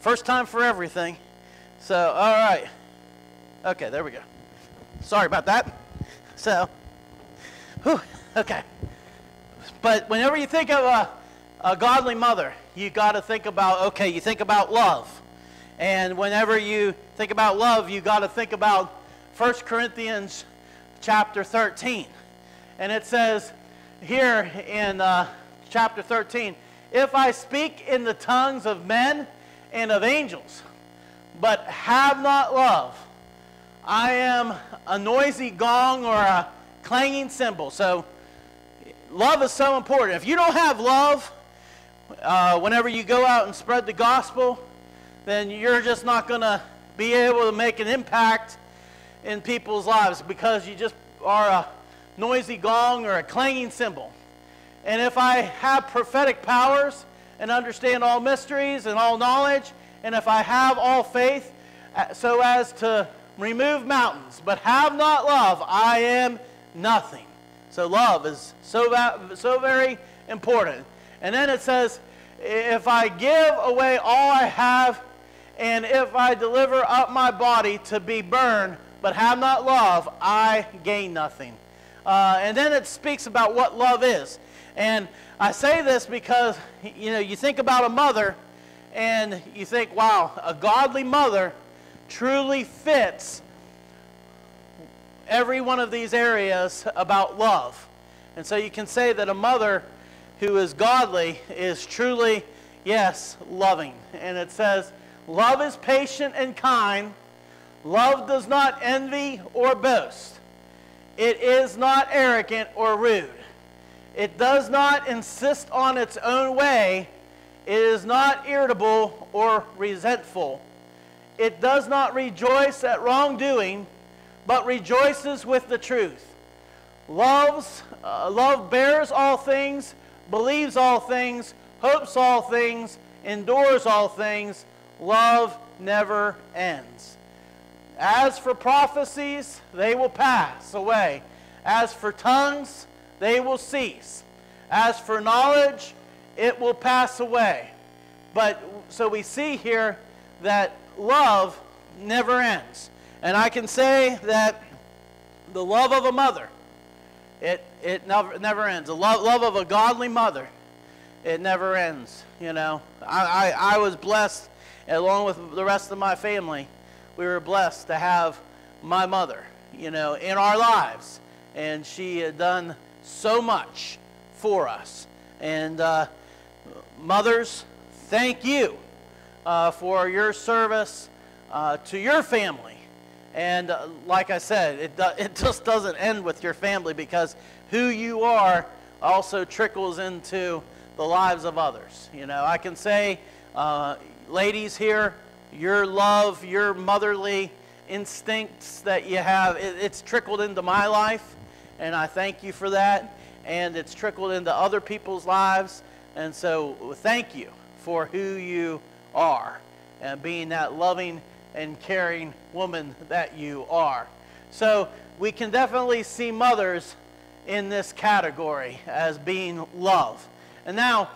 first time for everything. So, all right. Okay, there we go. Sorry about that. So, whew, okay. But whenever you think of a, a godly mother, you got to think about, okay, you think about love. And whenever you think about love, you got to think about 1 Corinthians chapter 13. And it says here in uh, chapter 13, if I speak in the tongues of men and of angels, but have not love, I am a noisy gong or a clanging cymbal. So, love is so important. If you don't have love, uh, whenever you go out and spread the gospel, then you're just not going to be able to make an impact in people's lives because you just are a noisy gong or a clanging cymbal. And if I have prophetic powers and understand all mysteries and all knowledge, and if I have all faith uh, so as to remove mountains, but have not love, I am nothing. So love is so, so very important. And then it says, if I give away all I have, and if I deliver up my body to be burned, but have not love, I gain nothing. Uh, and then it speaks about what love is. And I say this because, you know, you think about a mother and you think, wow, a godly mother truly fits every one of these areas about love. And so you can say that a mother who is godly is truly, yes, loving. And it says, Love is patient and kind. Love does not envy or boast. It is not arrogant or rude. It does not insist on its own way. It is not irritable or resentful. It does not rejoice at wrongdoing, but rejoices with the truth. Loves, uh, love bears all things, believes all things, hopes all things, endures all things. Love never ends. As for prophecies, they will pass away. As for tongues, they will cease. As for knowledge, it will pass away. But so we see here that love never ends. And I can say that the love of a mother, it, it never, never ends. The love, love of a godly mother, it never ends. You know, I, I, I was blessed, along with the rest of my family, we were blessed to have my mother, you know, in our lives. And she had done so much for us. And uh, mothers, thank you uh, for your service uh, to your family. And uh, like I said, it, it just doesn't end with your family because who you are also trickles into the lives of others. You know, I can say, uh, ladies here, your love, your motherly instincts that you have, it, it's trickled into my life, and I thank you for that. And it's trickled into other people's lives. And so, thank you for who you are and being that loving and caring woman that you are. So, we can definitely see mothers in this category as being love. And now,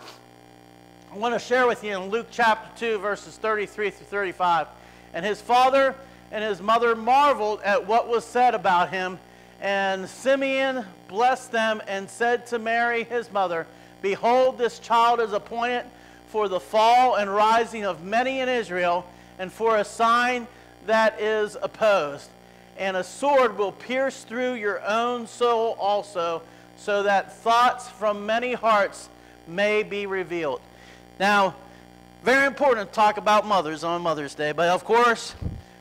I want to share with you in Luke chapter 2, verses 33 through 35. And his father and his mother marveled at what was said about him. And Simeon blessed them and said to Mary, his mother, Behold, this child is appointed for the fall and rising of many in Israel, and for a sign that is opposed. And a sword will pierce through your own soul also, so that thoughts from many hearts may be revealed. Now, very important to talk about mothers on Mother's Day, but of course,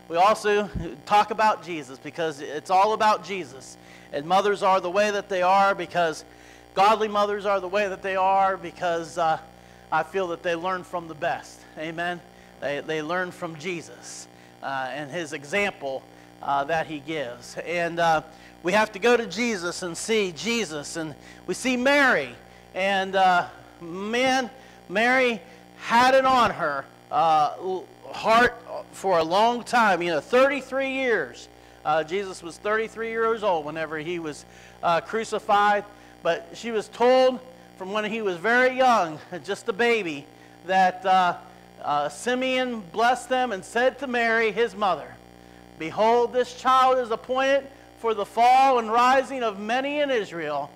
we also talk about Jesus because it's all about Jesus. And mothers are the way that they are because godly mothers are the way that they are because uh, I feel that they learn from the best. Amen. They, they learn from Jesus uh, and his example uh, that he gives. And uh, we have to go to Jesus and see Jesus. And we see Mary. And uh, man, Mary had it on her uh, heart for a long time. You know, 33 years. Uh, Jesus was 33 years old whenever he was uh, crucified. But she was told from when he was very young, just a baby, that uh, uh, Simeon blessed them and said to Mary, his mother, Behold, this child is appointed for the fall and rising of many in Israel,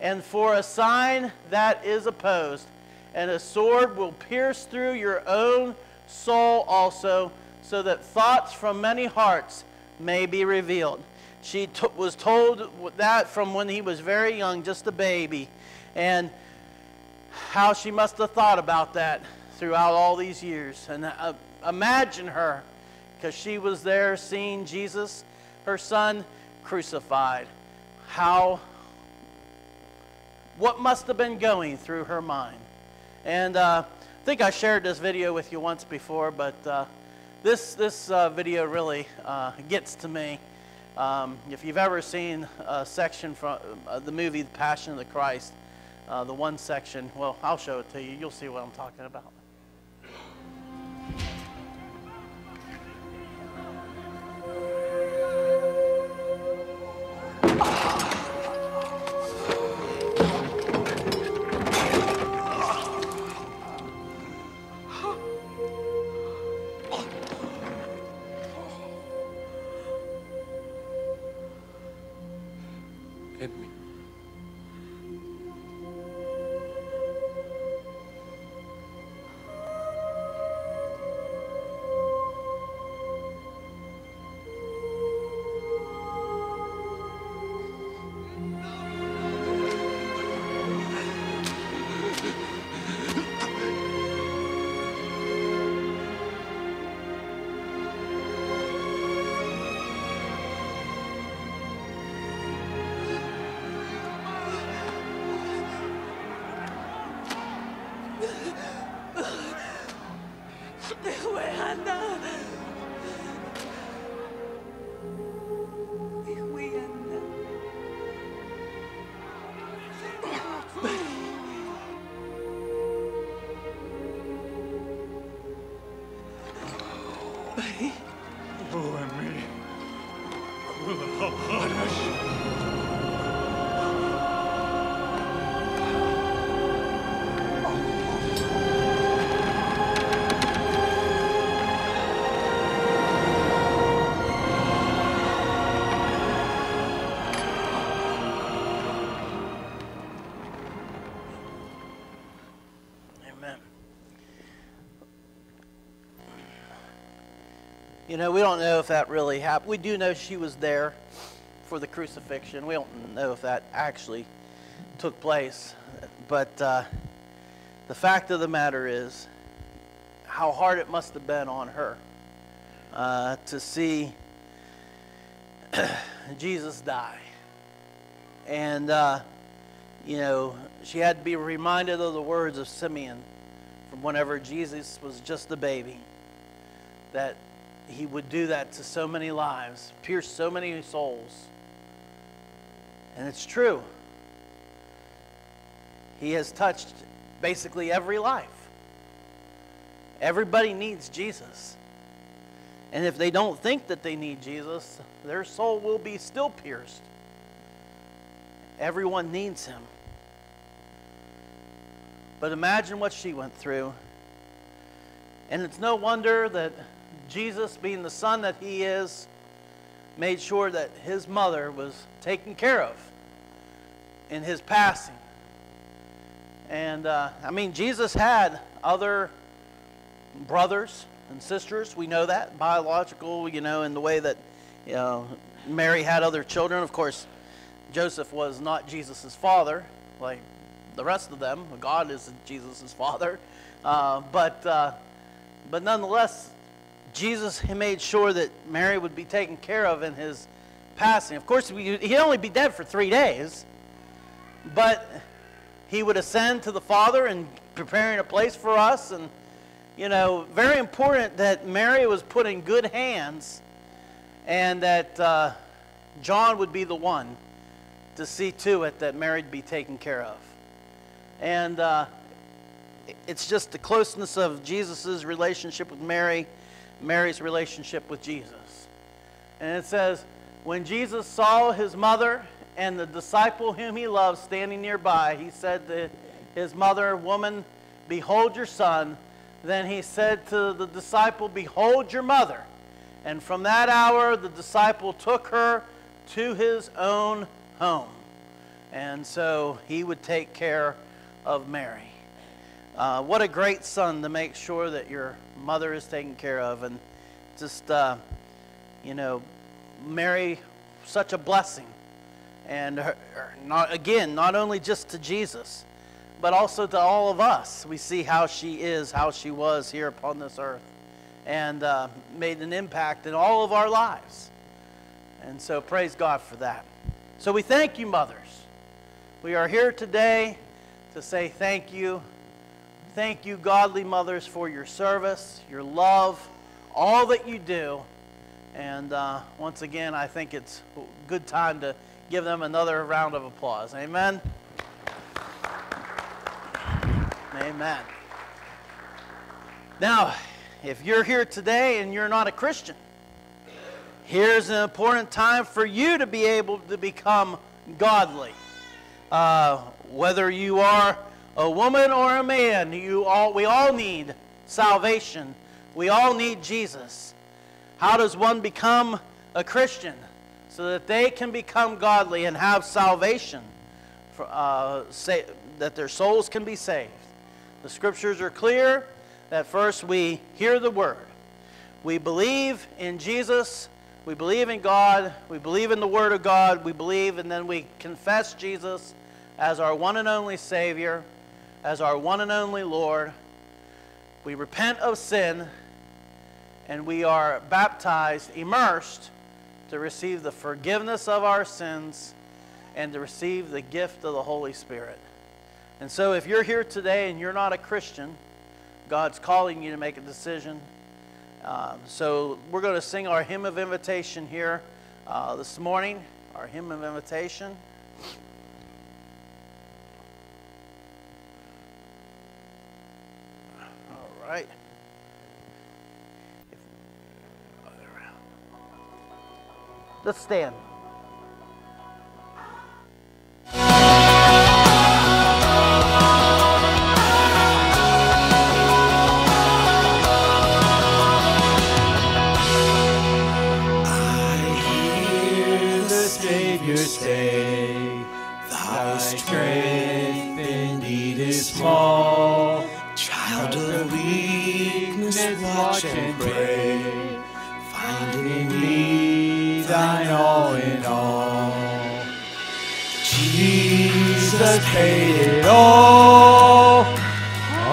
and for a sign that is opposed. And a sword will pierce through your own soul also, so that thoughts from many hearts may be revealed. She was told that from when he was very young, just a baby, and how she must have thought about that throughout all these years. And uh, imagine her, because she was there seeing Jesus, her son, crucified. How, what must have been going through her mind? And uh, I think I shared this video with you once before, but uh, this, this uh, video really uh, gets to me. Um, if you've ever seen a section from uh, the movie The Passion of the Christ, uh, the one section, well, I'll show it to you. You'll see what I'm talking about. You know, we don't know if that really happened. We do know she was there for the crucifixion. We don't know if that actually took place. But uh, the fact of the matter is how hard it must have been on her uh, to see Jesus die. And, uh, you know, she had to be reminded of the words of Simeon from whenever Jesus was just a baby that he would do that to so many lives, pierce so many souls. And it's true. He has touched basically every life. Everybody needs Jesus. And if they don't think that they need Jesus, their soul will be still pierced. Everyone needs him. But imagine what she went through. And it's no wonder that Jesus, being the son that he is, made sure that his mother was taken care of in his passing. And uh, I mean, Jesus had other brothers and sisters. We know that biological, you know, in the way that you know Mary had other children. Of course, Joseph was not Jesus' father, like the rest of them. God is Jesus' father, uh, but uh, but nonetheless, Jesus he made sure that Mary would be taken care of in his passing. Of course, he'd only be dead for three days, but he would ascend to the Father and preparing a place for us. And, you know, very important that Mary was put in good hands and that uh, John would be the one to see to it that Mary be taken care of. And uh, it's just the closeness of Jesus' relationship with Mary Mary's relationship with Jesus. And it says, When Jesus saw his mother and the disciple whom he loved standing nearby, he said to his mother, Woman, behold your son. Then he said to the disciple, Behold your mother. And from that hour, the disciple took her to his own home. And so he would take care of Mary. Uh, what a great son to make sure that your mother is taken care of. And just, uh, you know, Mary, such a blessing. And her, her, not, again, not only just to Jesus, but also to all of us. We see how she is, how she was here upon this earth, and uh, made an impact in all of our lives. And so praise God for that. So we thank you, mothers. We are here today to say thank you Thank you, godly mothers, for your service, your love, all that you do. And uh, once again, I think it's a good time to give them another round of applause. Amen. Amen. Now, if you're here today and you're not a Christian, here's an important time for you to be able to become godly. Uh, whether you are a woman or a man, you all, we all need salvation. We all need Jesus. How does one become a Christian? So that they can become godly and have salvation, for, uh, say, that their souls can be saved. The scriptures are clear that first we hear the word. We believe in Jesus. We believe in God. We believe in the word of God. We believe, and then we confess Jesus as our one and only Savior as our one and only Lord. We repent of sin and we are baptized, immersed to receive the forgiveness of our sins and to receive the gift of the Holy Spirit. And so, if you're here today and you're not a Christian, God's calling you to make a decision. Um, so, we're going to sing our hymn of invitation here uh, this morning, our hymn of invitation. Right? Let's stand. Paid it all,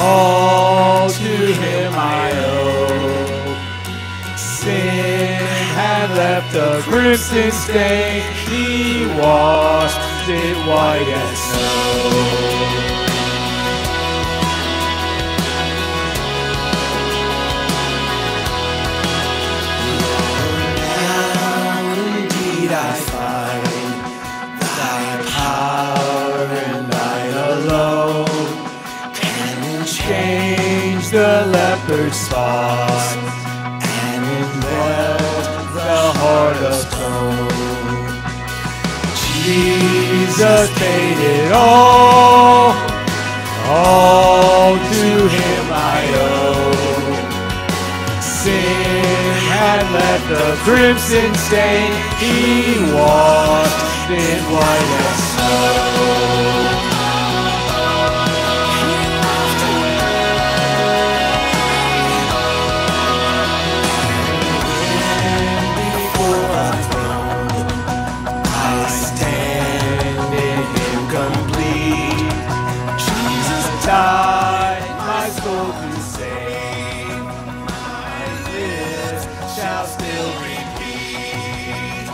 all to him I owe. Sin had left a crimson stain, he washed it white as snow. Leopard's spot and melt the heart of stone. Jesus paid it all, all to him I owe. Sin had left a crimson stain, he washed it white as snow. Shall still repeat.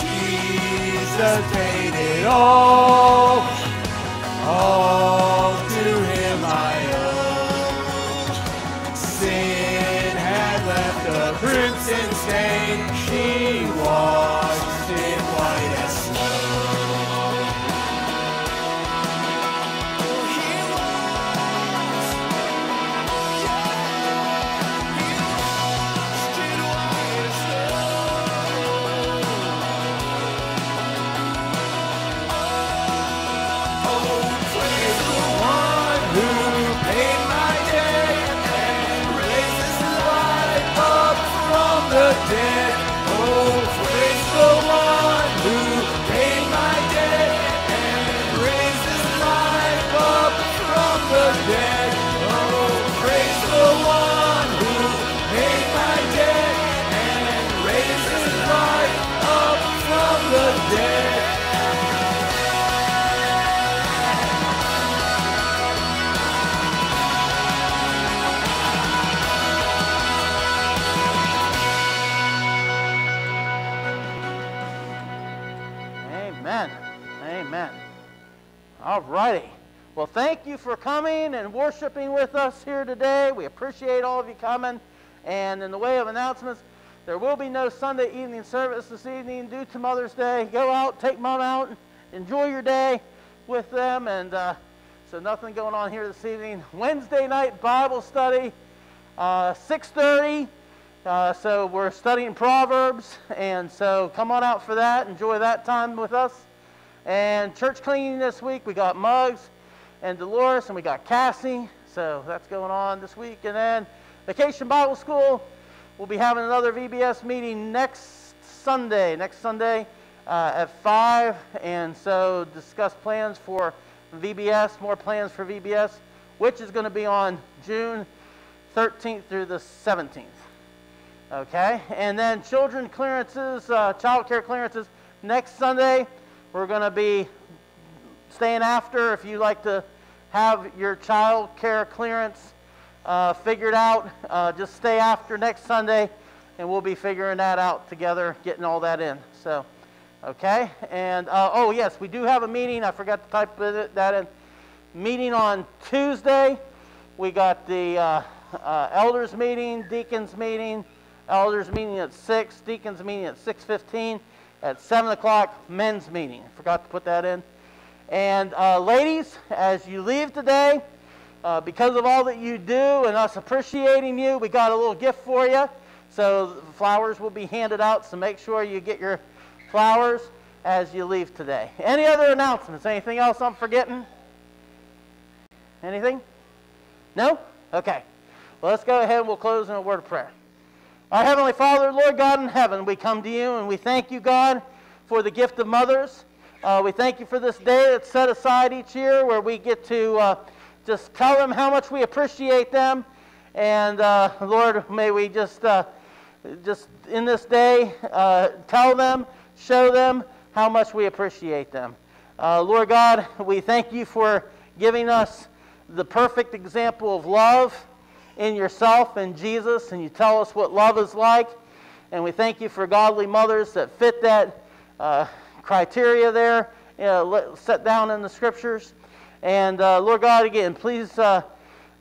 Jesus paid it all you for coming and worshiping with us here today. We appreciate all of you coming. And in the way of announcements, there will be no Sunday evening service this evening due to Mother's Day. Go out, take mom out, enjoy your day with them. And uh, so nothing going on here this evening. Wednesday night Bible study, uh, 6:30. Uh, so we're studying Proverbs, and so come on out for that. Enjoy that time with us. And church cleaning this week, we got Muggs and Dolores, and we got Cassie. So that's going on this week. And then Vacation Bible School, we'll be having another VBS meeting next Sunday. Next Sunday uh, at 5. And so discuss plans for VBS, more plans for VBS, which is going to be on June 13th through the 17th. Okay, and then children clearances, uh, child care clearances. Next Sunday, we're going to be staying after. If you like to have your child care clearance uh, figured out, uh, just stay after next Sunday, and we'll be figuring that out together, getting all that in. So, okay, and uh, oh yes, we do have a meeting. I forgot to type that in. Meeting on Tuesday. We got the uh, uh, elders meeting, deacons meeting. Elders meeting at 6, deacons meeting at 6.15. At 7 o'clock, men's meeting. I forgot to put that in. And uh, ladies, as you leave today, uh, because of all that you do and us appreciating you, we got a little gift for you. So flowers will be handed out, so make sure you get your flowers as you leave today. Any other announcements? Anything else I'm forgetting? Anything? No? Okay. Well, let's go ahead and we'll close in a word of prayer. Our Heavenly Father, Lord God in heaven, we come to you and we thank you, God, for the gift of mothers. Uh, we thank you for this day that's set aside each year where we get to, uh, just tell them how much we appreciate them. And uh, Lord, may we just, uh, just in this day, uh, tell them, show them how much we appreciate them. Uh, Lord God, we thank you for giving us the perfect example of love in yourself and Jesus, and you tell us what love is like. And we thank you for godly mothers that fit that criteria there, you know, set down in the scriptures. And uh, Lord God, again, please uh,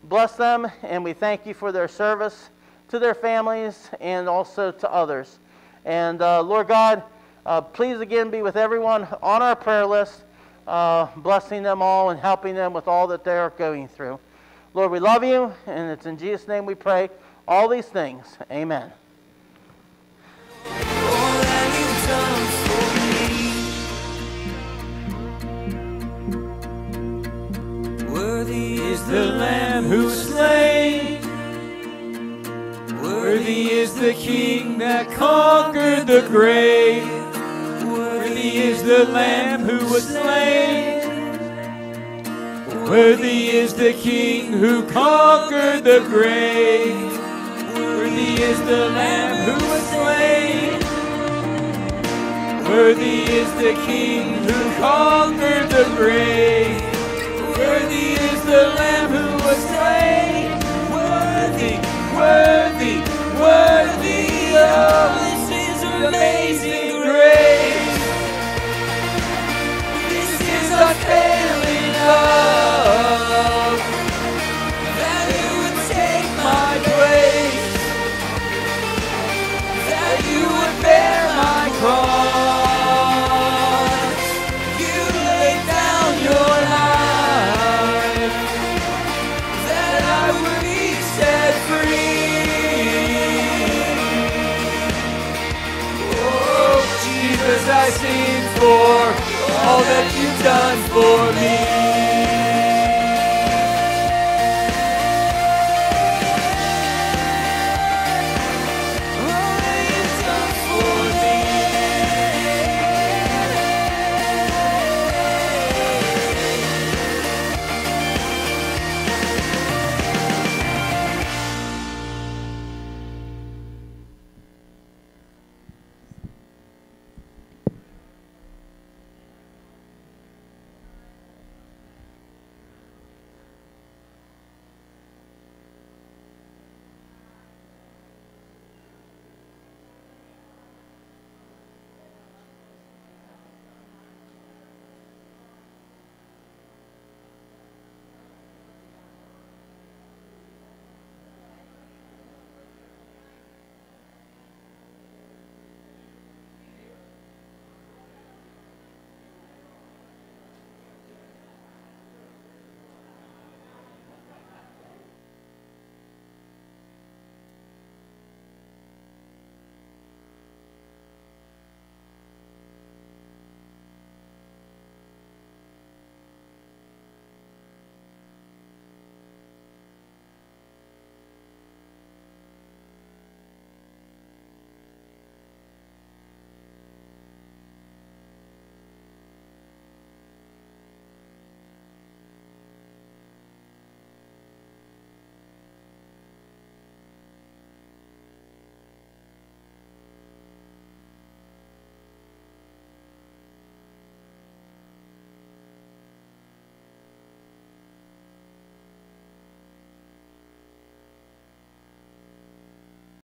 bless them, and we thank you for their service to their families and also to others. And uh, Lord God, uh, please again be with everyone on our prayer list, uh, blessing them all and helping them with all that they are going through. Lord, we love you, and it's in Jesus' name we pray all these things. Amen. Worthy is the Lamb who was slain. Worthy is the King that conquered the grave. Worthy is the Lamb who was slain. Worthy is the King who conquered the grave. Worthy is the Lamb who was slain. Worthy is the King who conquered the grave. Worthy is the Lamb who was slain. Worthy, worthy. For me.